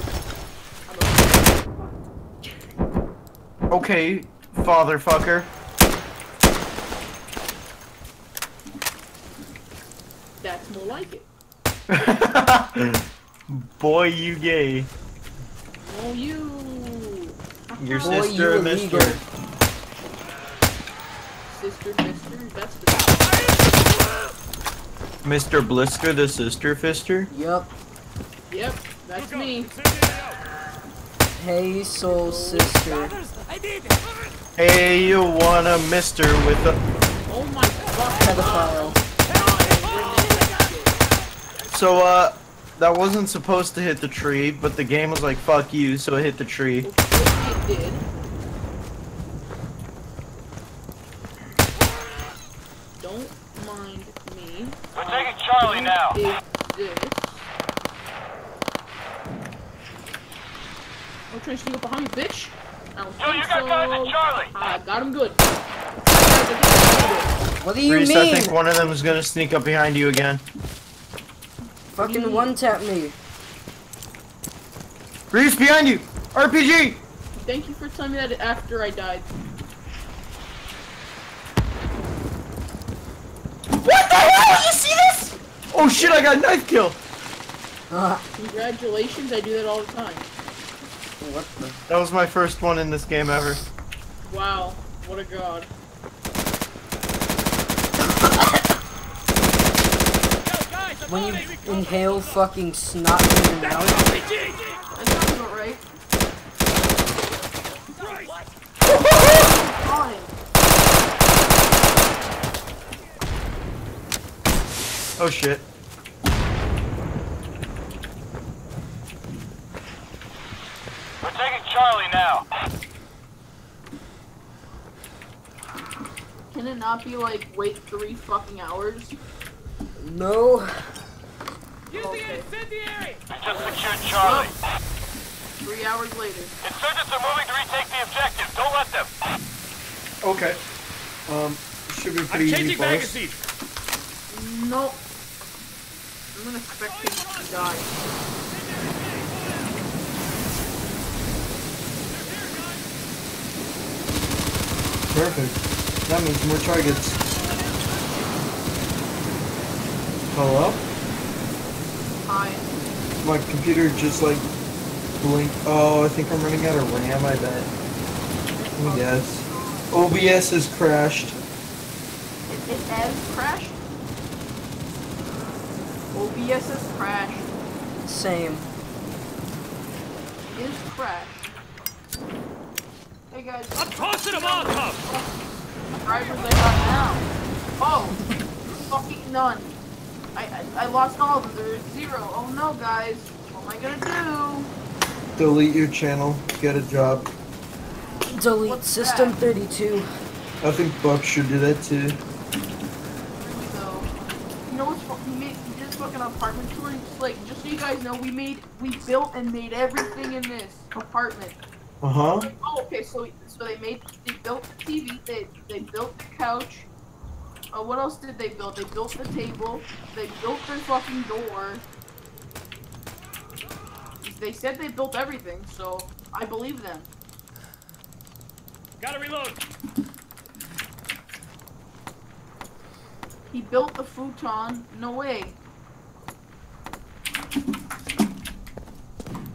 I'm a- Okay, father fucker. That's more like it. Boy, you gay. Oh, you. Your Boy, sister, you illegal. mister. Sister, mister, that's the. Mr. Blisker, the sister fister. Yep. Yep, that's me. Hey, soul sister. Hey, you want a mister with a. Oh my fuck. Pedophile. So, uh, that wasn't supposed to hit the tree, but the game was like, fuck you, so it hit the tree. It did. Don't mind me. We're taking Charlie now. Is this? I'm trying to sneak up behind you, bitch. I don't Yo, think you got so. guys at Charlie. I got him good. What do you Reese, mean? I think one of them is gonna sneak up behind you again. Fucking one tap me. Reese, behind you! RPG! Thank you for telling me that after I died. What the hell? You see this? Oh shit, I got a knife kill! Ah, Congratulations, I do that all the time. what the? That was my first one in this game ever. Wow, what a god. When you inhale fucking snot in your mouth. That sounds about right. Oh shit. We're taking Charlie now. Can it not be like wait three fucking hours? No. Use the incendiary. We just secured Charlie. Three hours later. Insurgents are moving to retake the objective. Don't let them. Okay. Um, should be I'm pretty easy changing for us. magazines. No. I'm gonna expect him to die. Perfect. That means more targets. Hello? Hi. My computer just like blink. Oh, I think I'm running out of RAM, I bet. Let me guess. OBS has crashed. It, it has crashed. OBS has crashed. Same. It is crashed. Hey guys, I'm tossing a Molotov. drivers I got now. Oh, fucking none. I, I I lost all of them. There's zero. Oh no, guys. What am I gonna do? Delete your channel. Get a job. Delete What's system that? 32. I think Buck should do that too. Really though. You know what's fu- we made we did this fucking apartment tour. and Just like just so you guys know, we made we built and made everything in this apartment. Uh huh. Oh, okay. So so they made they built the TV. They they built the couch. Uh, what else did they build? They built the table. They built their fucking door. They said they built everything, so I believe them. Gotta reload. He built the futon. No way.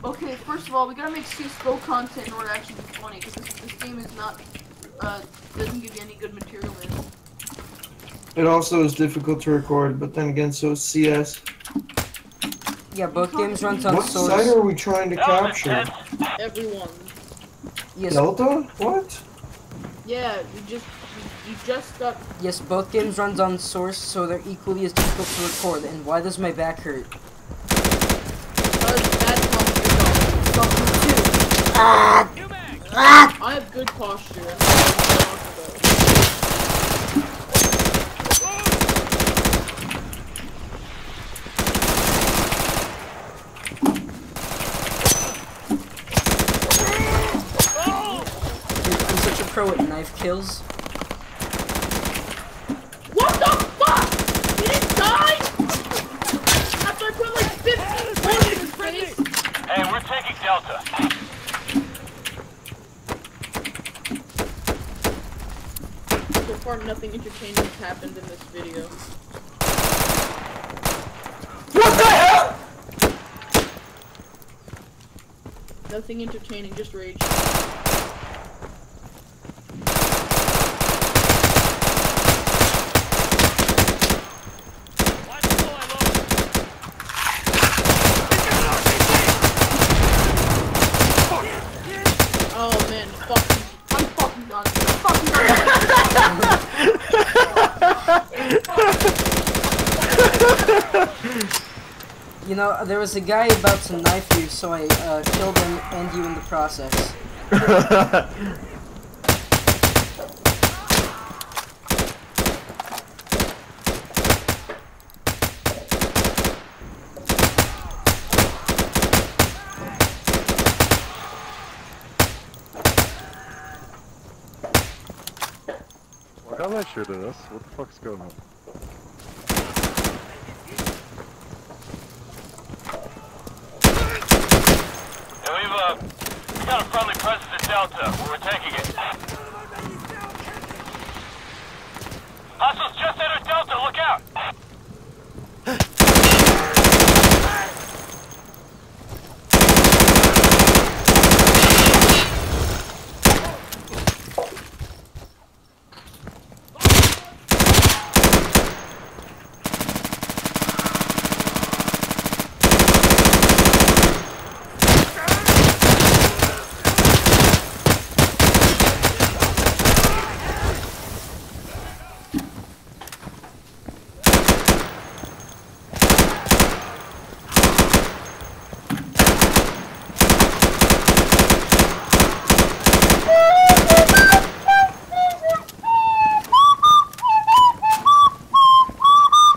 Okay, first of all, we gotta make CSGO content in order to actually be funny, because this, this game is not, uh, doesn't give you any good material in it. It also is difficult to record, but then again, so is CS. Yeah, both games run on Source. What side are we trying to oh capture? Everyone. Yes, Delta? What? Yeah, you just you, you just got yes, both games runs on source, so they're equally as difficult to record. And why does my back hurt? because that's how Fuck you too. New mag. Ah! Ah! I have good posture. and that's what I'm talking about. Dude, I'm such a pro at knife kills. What the fuck? He didn't die? After I put like 15 bullets in his face? Hey, we're taking Delta. So far, nothing entertaining has happened in this video. What the hell? Nothing entertaining, just rage. Watch the boy, look. Oh man, fucking, I'm fucking done. I'm fucking done. You know, there was a guy about to knife you, so I uh, killed him and you in the process. Why are they shooting us? What the fuck's going on? Yeah, we've, uh, we got a friendly presence at Delta. We're taking it. Hostiles just entered Delta. Look out.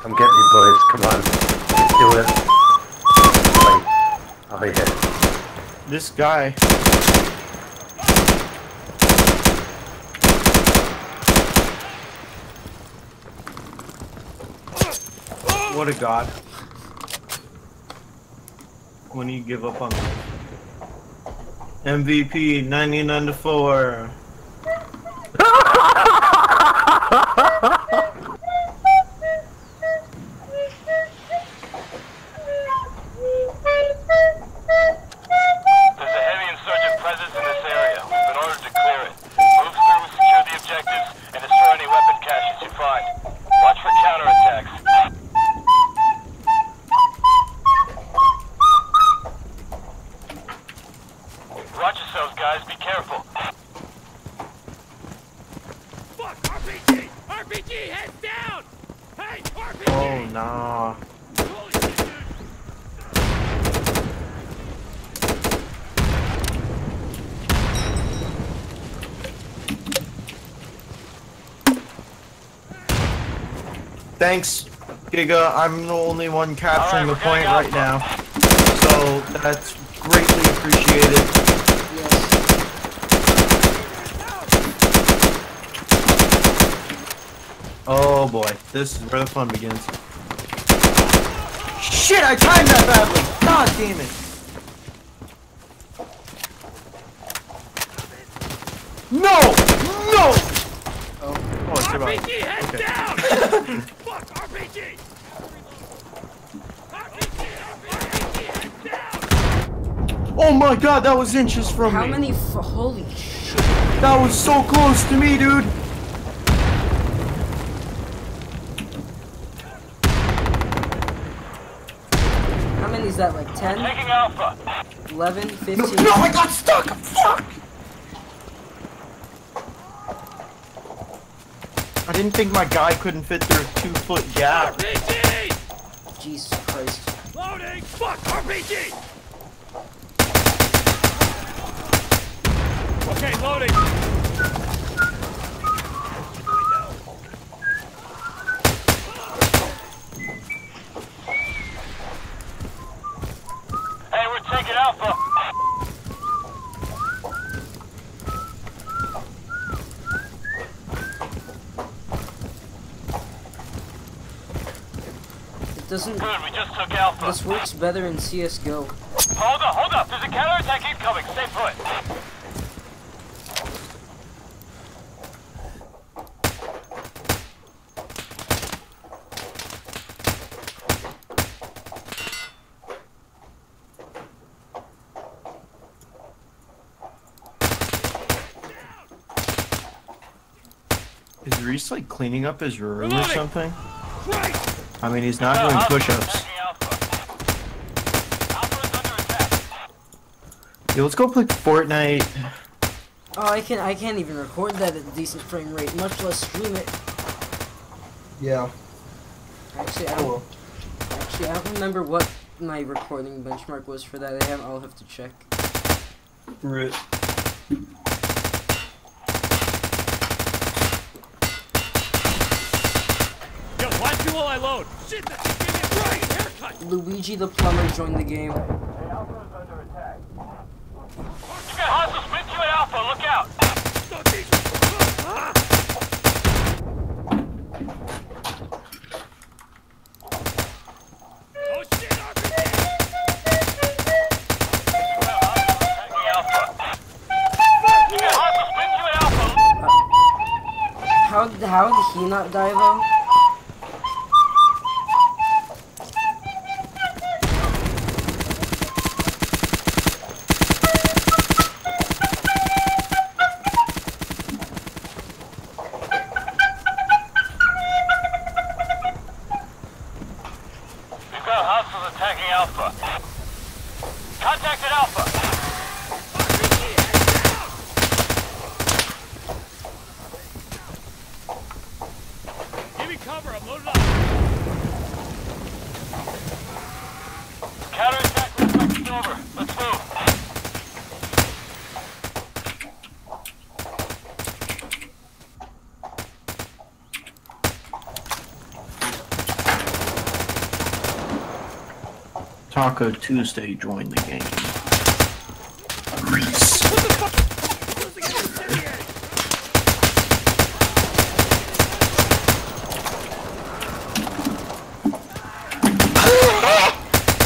Come get me, boys. Come on. Do it. Wait. Oh, yeah. This guy. What a god. When you give up on me. MVP 99 to 4. Thanks, Giga. I'm the only one capturing Alright, the point getting right now. So that's greatly appreciated. Yes. Oh boy, this is where the fun begins. Shit, I timed that badly! God damn it! No! No! Oh, oh it's about. Okay. down! Fuck! RPG! RPG! RPG, heads down! Oh my god, that was inches from How me. How many f- holy shit. That was so close to me, dude. How many is that, like 10, Taking Alpha. 11, 15? No, I got stuck. Fuck. I didn't think my guy couldn't fit through a two foot gap. RPG! Jesus Christ. Loading! Fuck! RPG! doesn't... Good, we just took Alpha. This works better in CSGO. Hold up, hold up! There's a counterattack incoming! Stay put! Is Reese like cleaning up his room or something? I mean, he's not doing push-ups. Attacking Alpha. Alpha is under attack. Yo, let's go play Fortnite. Oh, I can't. I can't even record that at a decent frame rate, much less stream it. Yeah. Actually, I oh, don't. Actually, I don't remember what my recording benchmark was for that. I have. I'll have to check. Right. Yo, watch me while I load. Shit, that's a give right haircut. Luigi the plumber joined the game. Alpha is under attack. You got hostiles with you at Alpha. Look out. Don't teach me. Oh shit, Alpha. You got hostiles with you at Alpha. How how did he not die though? We've got hostiles attacking Alpha. Contacted Alpha. RPG, head down! Give me cover, I'm loaded up. Counterattack request is over. Let's move. Taco Tuesday joined the game. Reese.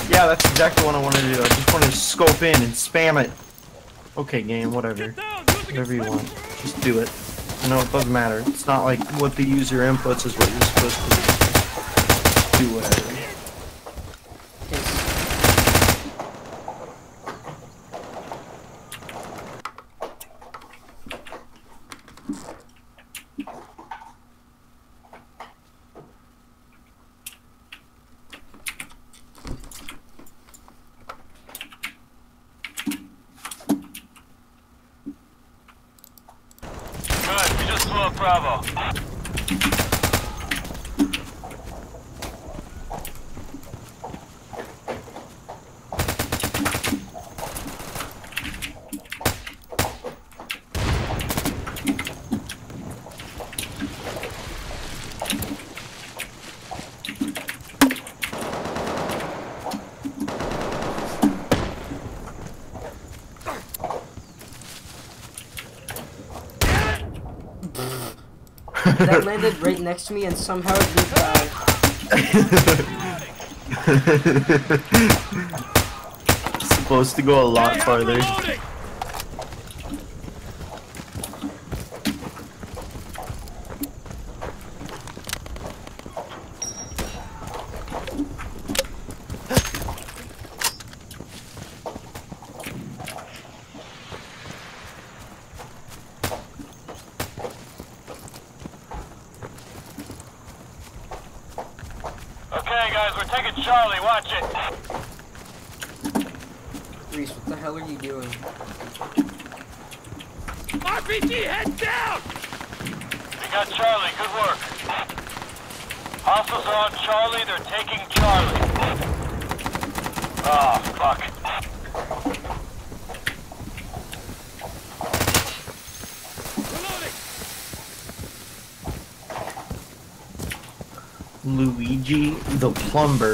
Yeah, that's exactly what I want to do. I just want to scope in and spam it. Okay, game, whatever. Whatever you want. Just do it. No, it doesn't matter. It's not like what the user inputs is what you're supposed to do. Do whatever. That landed right next to me and somehow it did die. supposed to go a lot Hey, farther. reloading! Okay, guys, we're taking Charlie. Watch it. Reese, what the hell are you doing? RPG, head down! We got Charlie. Good work. Hostiles are on Charlie. They're taking Charlie. Oh, fuck. Reloading! Luigi the plumber.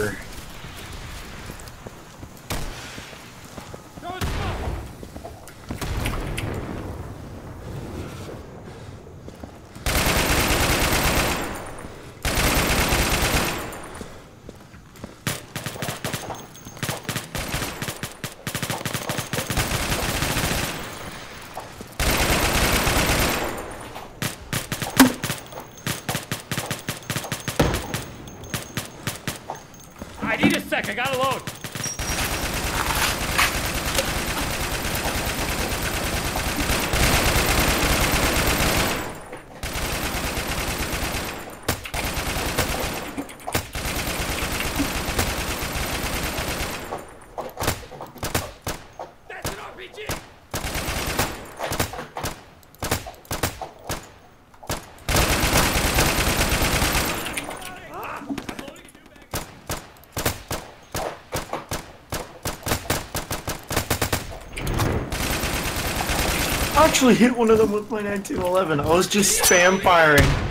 Actually hit one of them with my 1911. I was just spam firing.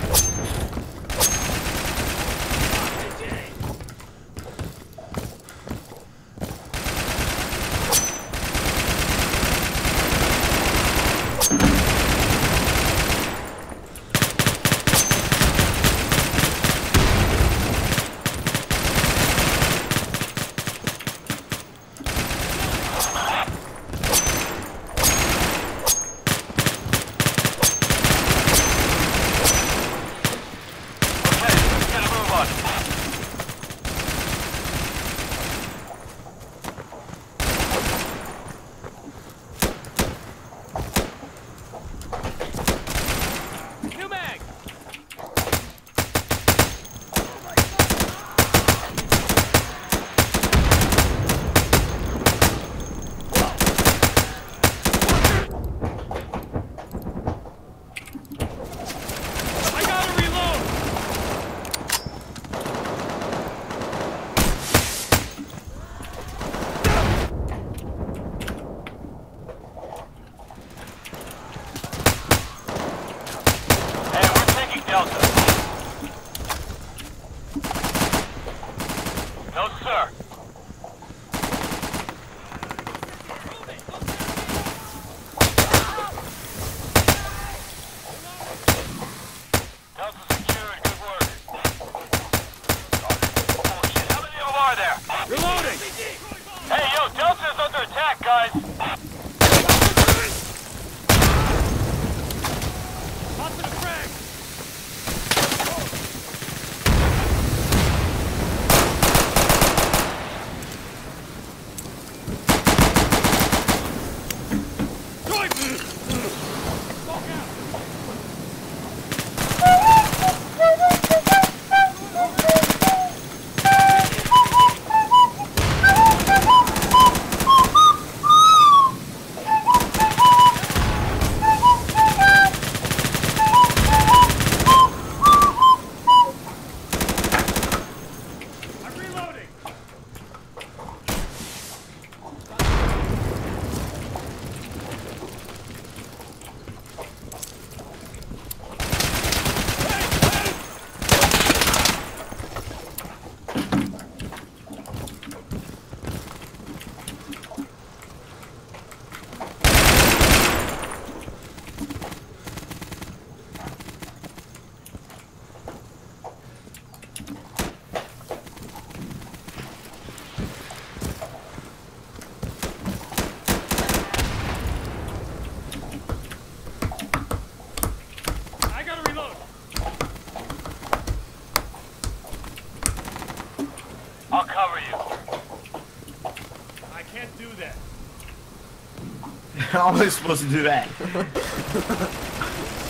How am I supposed to do that?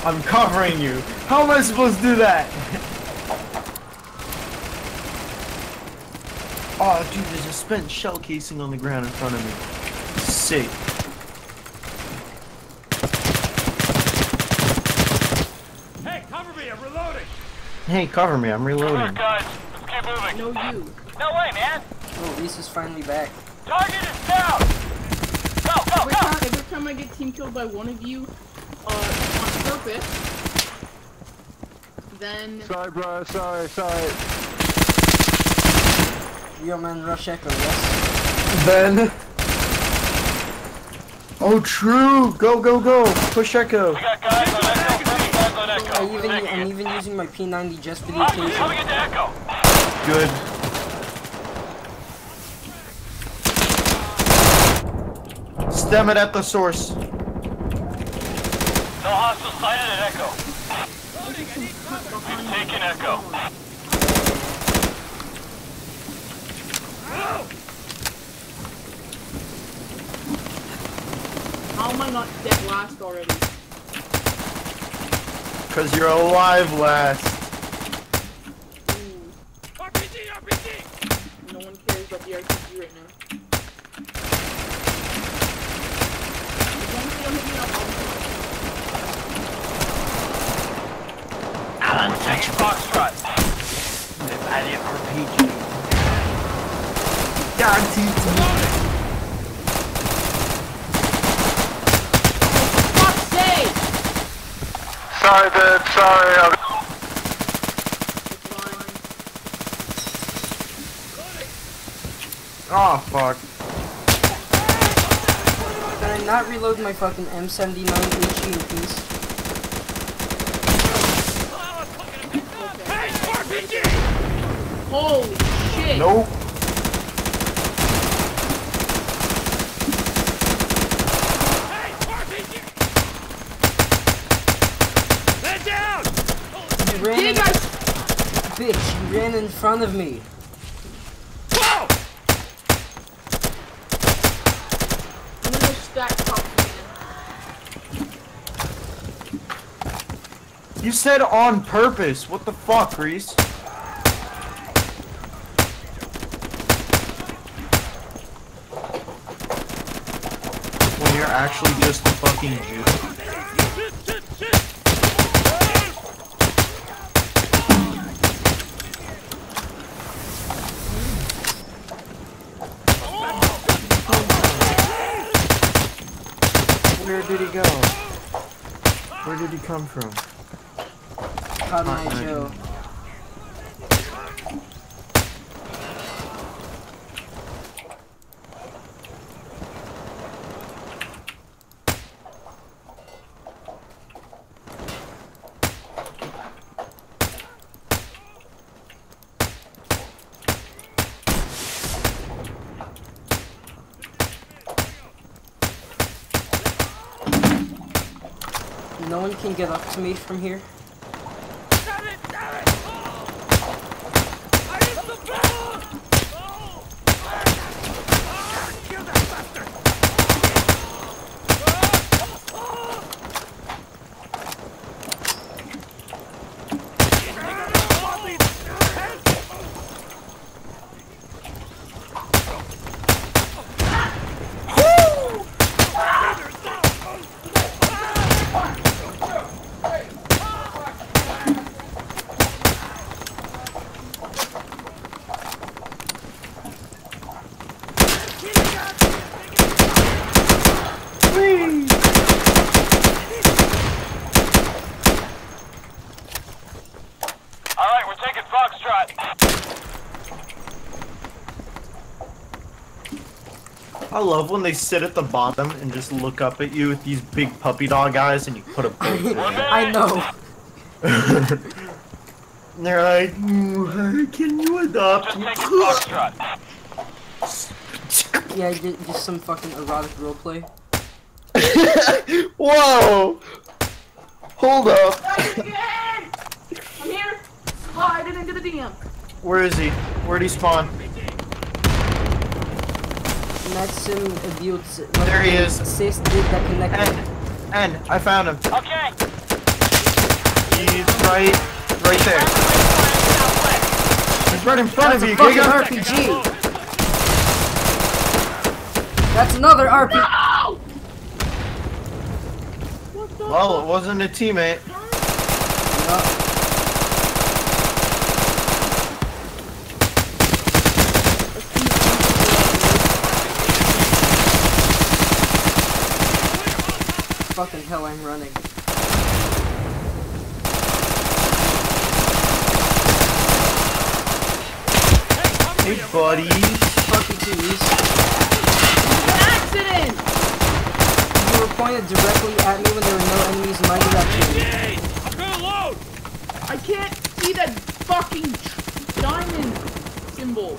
I'm covering you. How am I supposed to do that? Oh, dude, there's a spent shell casing on the ground in front of me. Sick. Hey, cover me! I'm reloading! Hey, cover me. I'm Good work, reloading. guys. Let's keep moving. No, you. No way, man. Oh, Reese is finally back. Target is down. Go, go, Every go. time, every time I get team killed by one of you, uh, on purpose, then Sorry, bro. Sorry, sorry. Real man rush echo, yes? Then. Oh, true. Go, go, go. Push Echo. We got guys on Echo. Friendly guys on I Echo. even, I'm even using my P90 just for the Hostiles coming occasion. into Echo. Good. Stem it at the source. No hostiles sighted at Echo. We've taken Echo. how am I not dead last already? Because you're alive last. Ooh, RPG! RPG! no one cares about the RPG right now. As long as they don't hit me up, I'll be fine. Taking Foxtrot. Guaranteed to Fuck's My bad, sorry. I'm It's fine. Oh fuck. Can I not reload my fucking M79 HE in peace? Hey, RPG! Holy shit. Nope. Hey, RPG! Man down! You ran in, guys. bitch, you ran in front of me. Whoa! I'm gonna go stack top man. You said on purpose. What the fuck, Reese? When you're actually just a fucking Jew. Where did he go? Where did he come from? Eye Cotton Joe. No one can get up to me from here. Damn it, damn it! I used to blow! Oh! Ah, kill that bastard! Alright, we're taking Foxtrot. I love when they sit at the bottom and just look up at you with these big puppy dog eyes and you put a bullet in it. I know. And they're like, mm, "Ooh, can you adopt me? Yeah, ju- just some fucking erotic roleplay. Whoa! Hold up. I'm here. Sliding into the DM. Where is he? Where'd he spawn? Maxim Abuse. There he is. Sis did that connected. And, and, I found him. Okay. He's right, right there. He's right in front That's of a you, fucking Giga. RPG. That's another RPG. No! Well, it wasn't a teammate. Fucking hell, I'm running. Hey, buddy. Fuck you, too, Accident. You were pointed directly at me when there were no enemies in my direction. I'm gonna load! I can't see that fucking diamond symbol.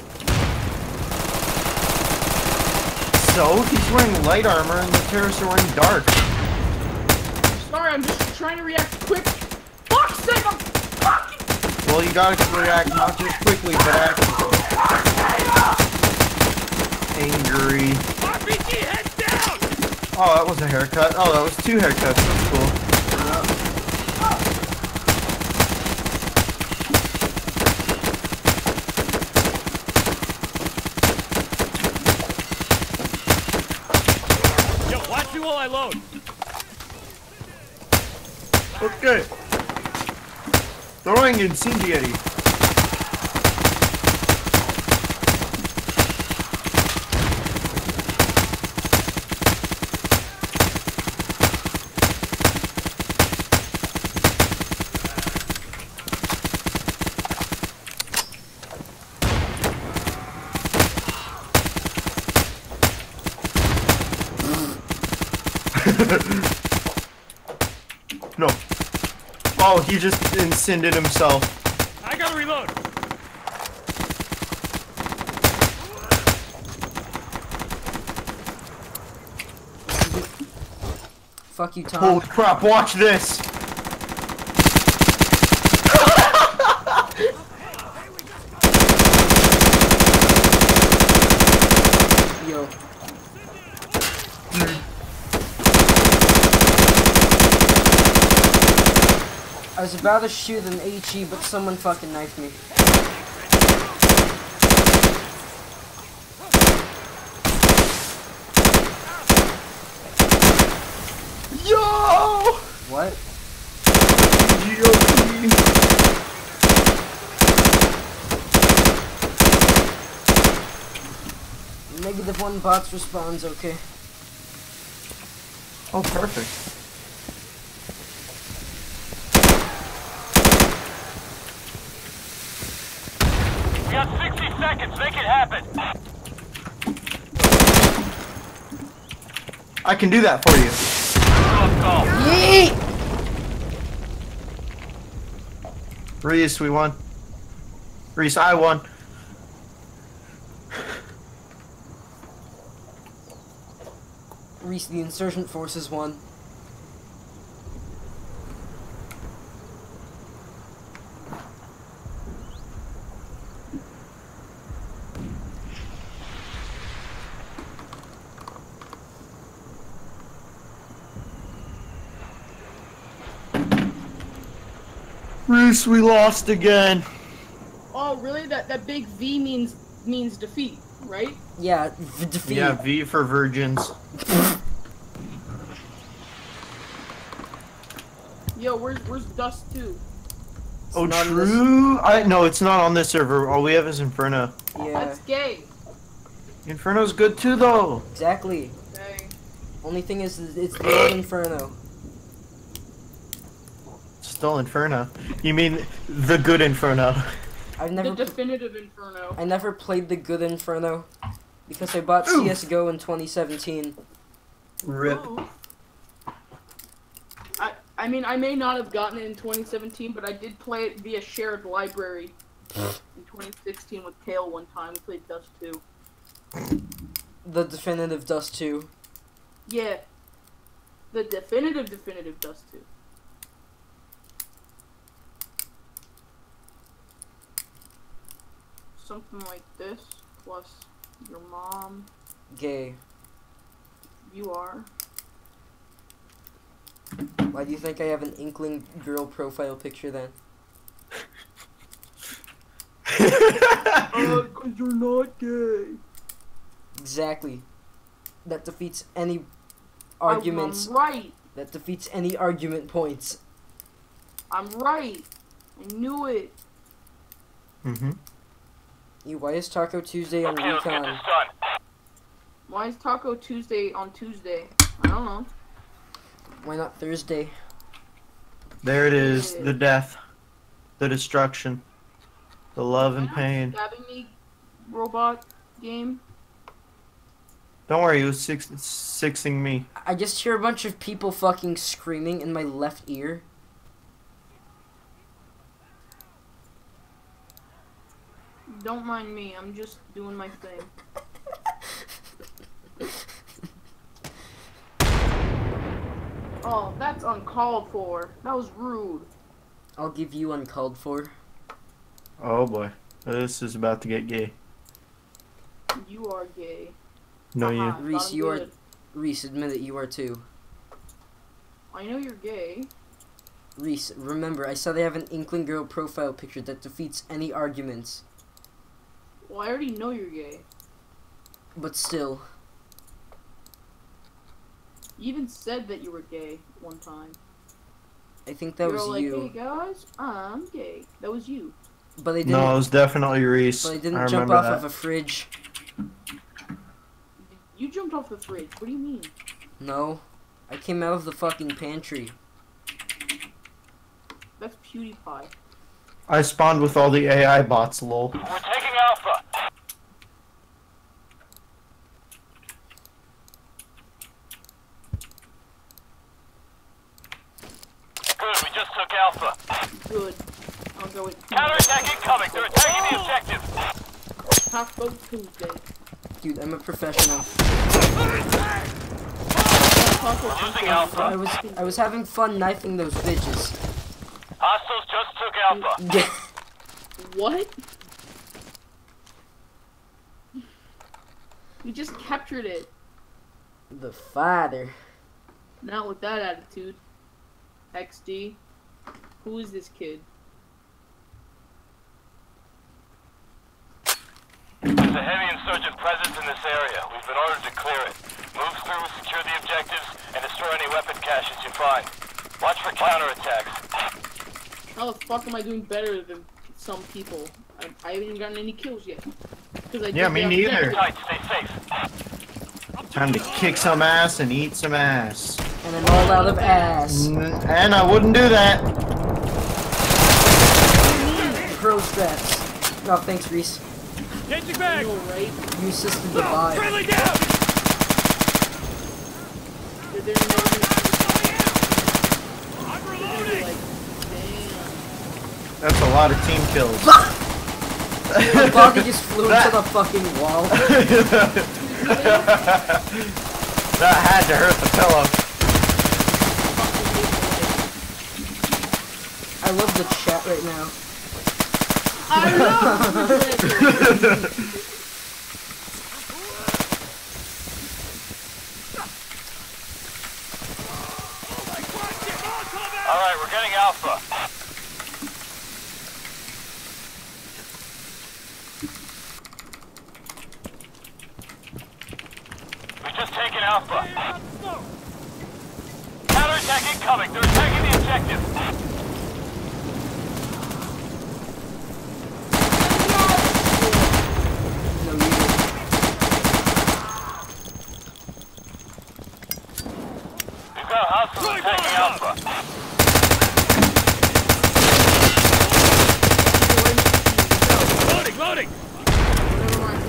So, he's wearing light armor and the terrorists are wearing dark. Sorry, I'm just trying to react quick. Fuck's sake, I'm fucking. Well, you gotta react not just quickly, but act angry. RPG, head down! Oh, that was a haircut. Oh, that was two haircuts. That's cool. Yo, watch me while I load. Okay. Throwing incendiary. no. Oh, he just incendied himself. I gotta reload. Fuck you, Tom. Holy crap, watch this! Yo. I was about to shoot an HE, but someone fucking knifed me. Yo! What? GOP. Negative one bots responds, okay. Oh, perfect. We got 60 seconds. Make it happen. I can do that for you. Let's. Yeet! Reese, we won. Reese, I won. Reese, the insurgent forces won. Reese, we lost again. Oh, really? That that big V means means defeat, right? Yeah, v- defeat. Yeah, V for virgins. Yo, where's where's Dust Two? Oh, it's Oh, not true. I no, it's not on this server. All we have is Inferno. Yeah, That's gay. Inferno's good too, though. exactly. Okay. Only thing is, is it's the old Inferno. Still Inferno. You mean the good Inferno? I've The never, pl- definitive Inferno. I never played the good Inferno because I bought Ooh. CS:GO in 2017. Rip. Ooh. I I mean I may not have gotten it in 2017, but I did play it via shared library in 2016 with Kale one time. We played Dust 2. The definitive Dust 2. Yeah. The definitive definitive Dust 2. Something like this plus your mom. Gay. You are. Why do you think I have an inkling girl profile picture then? Uh, cause you're not gay. Exactly. That defeats any arguments. I'm right. That defeats any argument points. I'm right. I knew it. mm-hmm. You, why is Taco Tuesday on Okay, Recon? this. Why is Taco Tuesday on Tuesday? I don't know. Why not Thursday? There it is. The death. The destruction. The love and pain. Stabbing me, robot game. Don't worry, it was six sixing me. I just hear a bunch of people fucking screaming in my left ear. Don't mind me. I'm just doing my thing. Oh, that's uncalled for. That was rude. I'll give you uncalled for. Oh boy. This is about to get gay. You are gay. No, you. Haha, Reese, thought I'm you are- Reese, admit it, you are too. I know you're gay. Reese, remember, I said I have an Inkling Girl profile picture that defeats any arguments. Well, I already know you're gay. But still, You even said that you were gay one time. I think that you was were like, you. hey guys, I'm gay. That was you. But they didn't. No, it was definitely Reese. but I I didn't remember jump off that. of a fridge. You jumped off the fridge. What do you mean? No, I came out of the fucking pantry. That's PewDiePie. I spawned with all the AI bots, lol. We're taking Alpha. Alpha. Good. I'll go with Counterattack incoming. They're attacking the objective. Taco Tuesday. Dude, I'm a professional. Losing Alpha. I was I was having fun knifing those bitches. Hostiles just took Alpha. Yeah. What? You just captured it. The father. Not with that attitude. XD. Who is this kid? There's a heavy insurgent presence in this area. We've been ordered to clear it. Move through, secure the objectives, and destroy any weapon caches you find. Watch for counterattacks. How the fuck am I doing better than some people? I, I haven't even gotten any kills yet. 'Cause I Yeah, me neither. objective. Tight, stay safe. Time to kick some ass and eat some ass. And I'm all out of ass. Mm, and I wouldn't do that. Pro straps. No, oh, thanks, Reese. Get your back! know, right? You assisted the buy. Friendly down! They're, they're never gonna I'm be reloading! like, damn. That's a lot of team kills. My body just flew into the fucking wall. that had to hurt the pillow. I love the chat right now. I know! Alright, we're getting Alpha. We've just taken Alpha. Counterattack incoming. They're attacking the objective. No, you didn't. We've got hostiles attacking Alpha. Loading, loading! Never mind.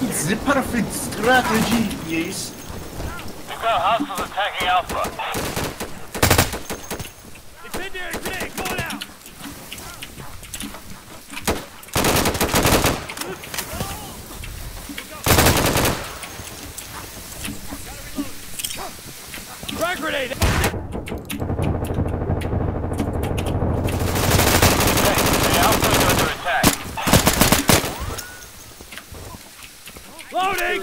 It's the perfect strategy, yes. We've got hostiles attacking Alpha. Incendiary grenade going out! Frag grenade! Hey, the Alpha is under attack. Loading!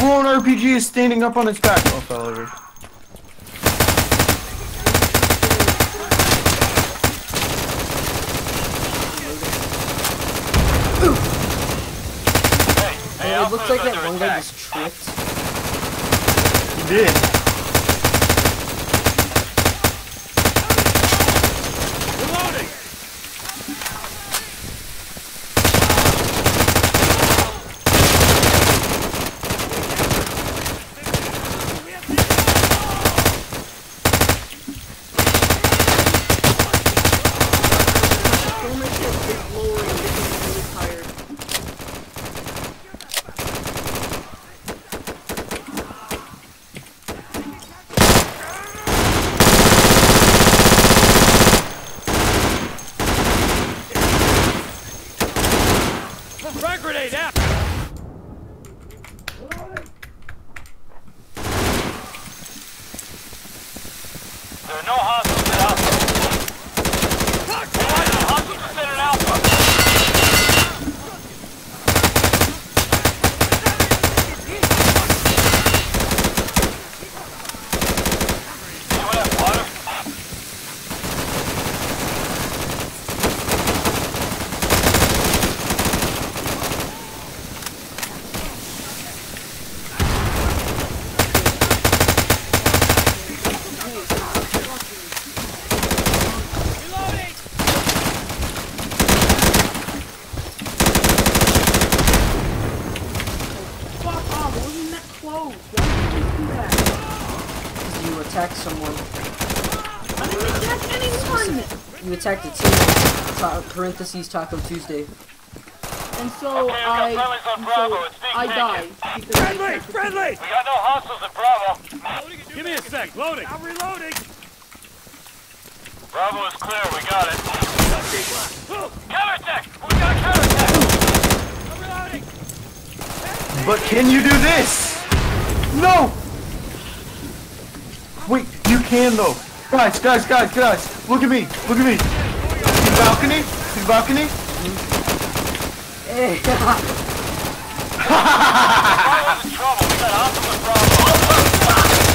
One RPG is standing up on its back. Oh, fell over. Hey, the Hey, it looks like that one guy attack. just tripped. He did. Reloading! Don't make it a bit lower and get me really tired. Frag grenade out! There are no hostiles at Alpha. Hey, the hostiles are set at Alpha. Anyone have water? attacked someone. I didn't attack anyone! You attacked a team. Ta- parentheses Taco Tuesday. And so Okay, we I, on and Bravo. so I die. died. I Friendly! Friendly! We got no hostiles at Bravo. Give me a sec. Loading. I'm reloading. Bravo is clear. We got it. Counterattack! We got a counterattack! I'm reloading. But can you do this? No! Wait, you can though. Guys, guys, guys, guys, look at me, look at me. The balcony? Balcony? Eh, Bravo's in trouble. We got hostiles at Bravo.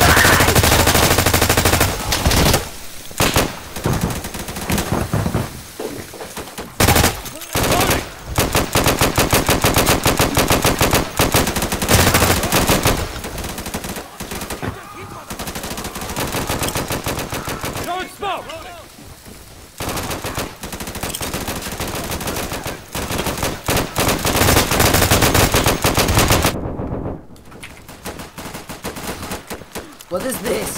Throwing smoke. What is this?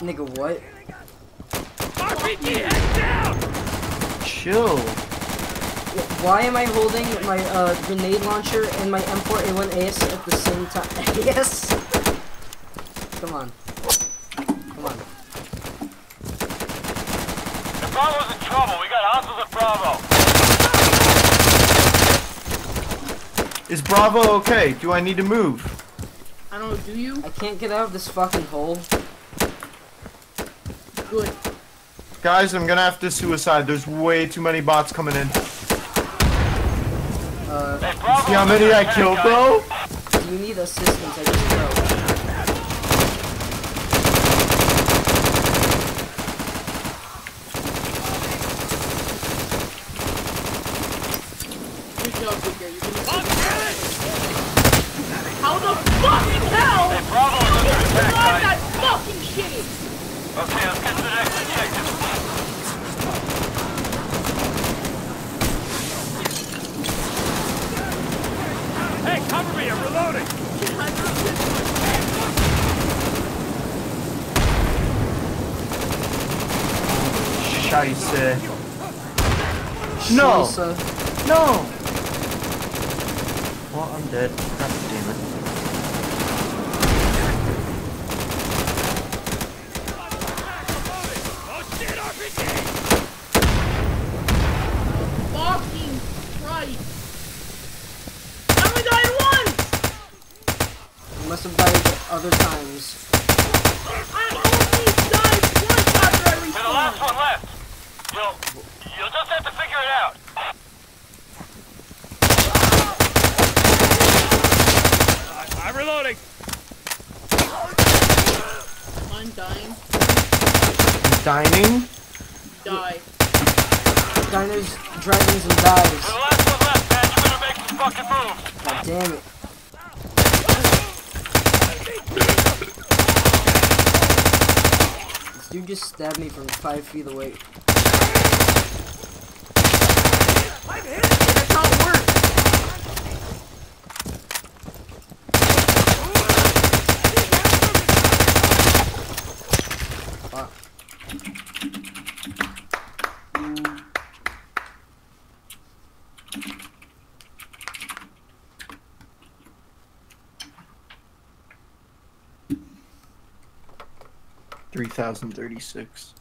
Nigga, what? RPG, head down. Chill. Why am I holding my uh, grenade launcher and my M4A1AS at the same time? yes! Come on. Come on. If Bravo's in trouble, we got hostiles at Bravo. Is Bravo okay? Do I need to move? I don't know, do you? I can't get out of this fucking hole. Good. Guys, I'm gonna have to suicide. There's way too many bots coming in. Uh, Hey, Bravo. See how many I killed, bro? do you need assistance? I just throw. Good job, Big Bear. You're gonna How the fucking hell? Hey, Bravo is under Why attack, guys. that fucking shit? Okay, let's get to the next objective. Hey, cover me. I'm reloading. Scheiße. No. Scheiße. No! Well, I'm dead. God damn it. Oh shit, RPG. Fucking Christ. I only died once! You must have died other times. I only died once after I You're the last respawned. one left. You'll, you'll just have to figure it out. I'm reloading. I'm dying. Dining? Die. Diners, dragons, and You're dives. the last one left, man. You better make some fucking moves. God damn it. This dude just stabbed from five feet away. That's how it works. Three thousand thirty-six.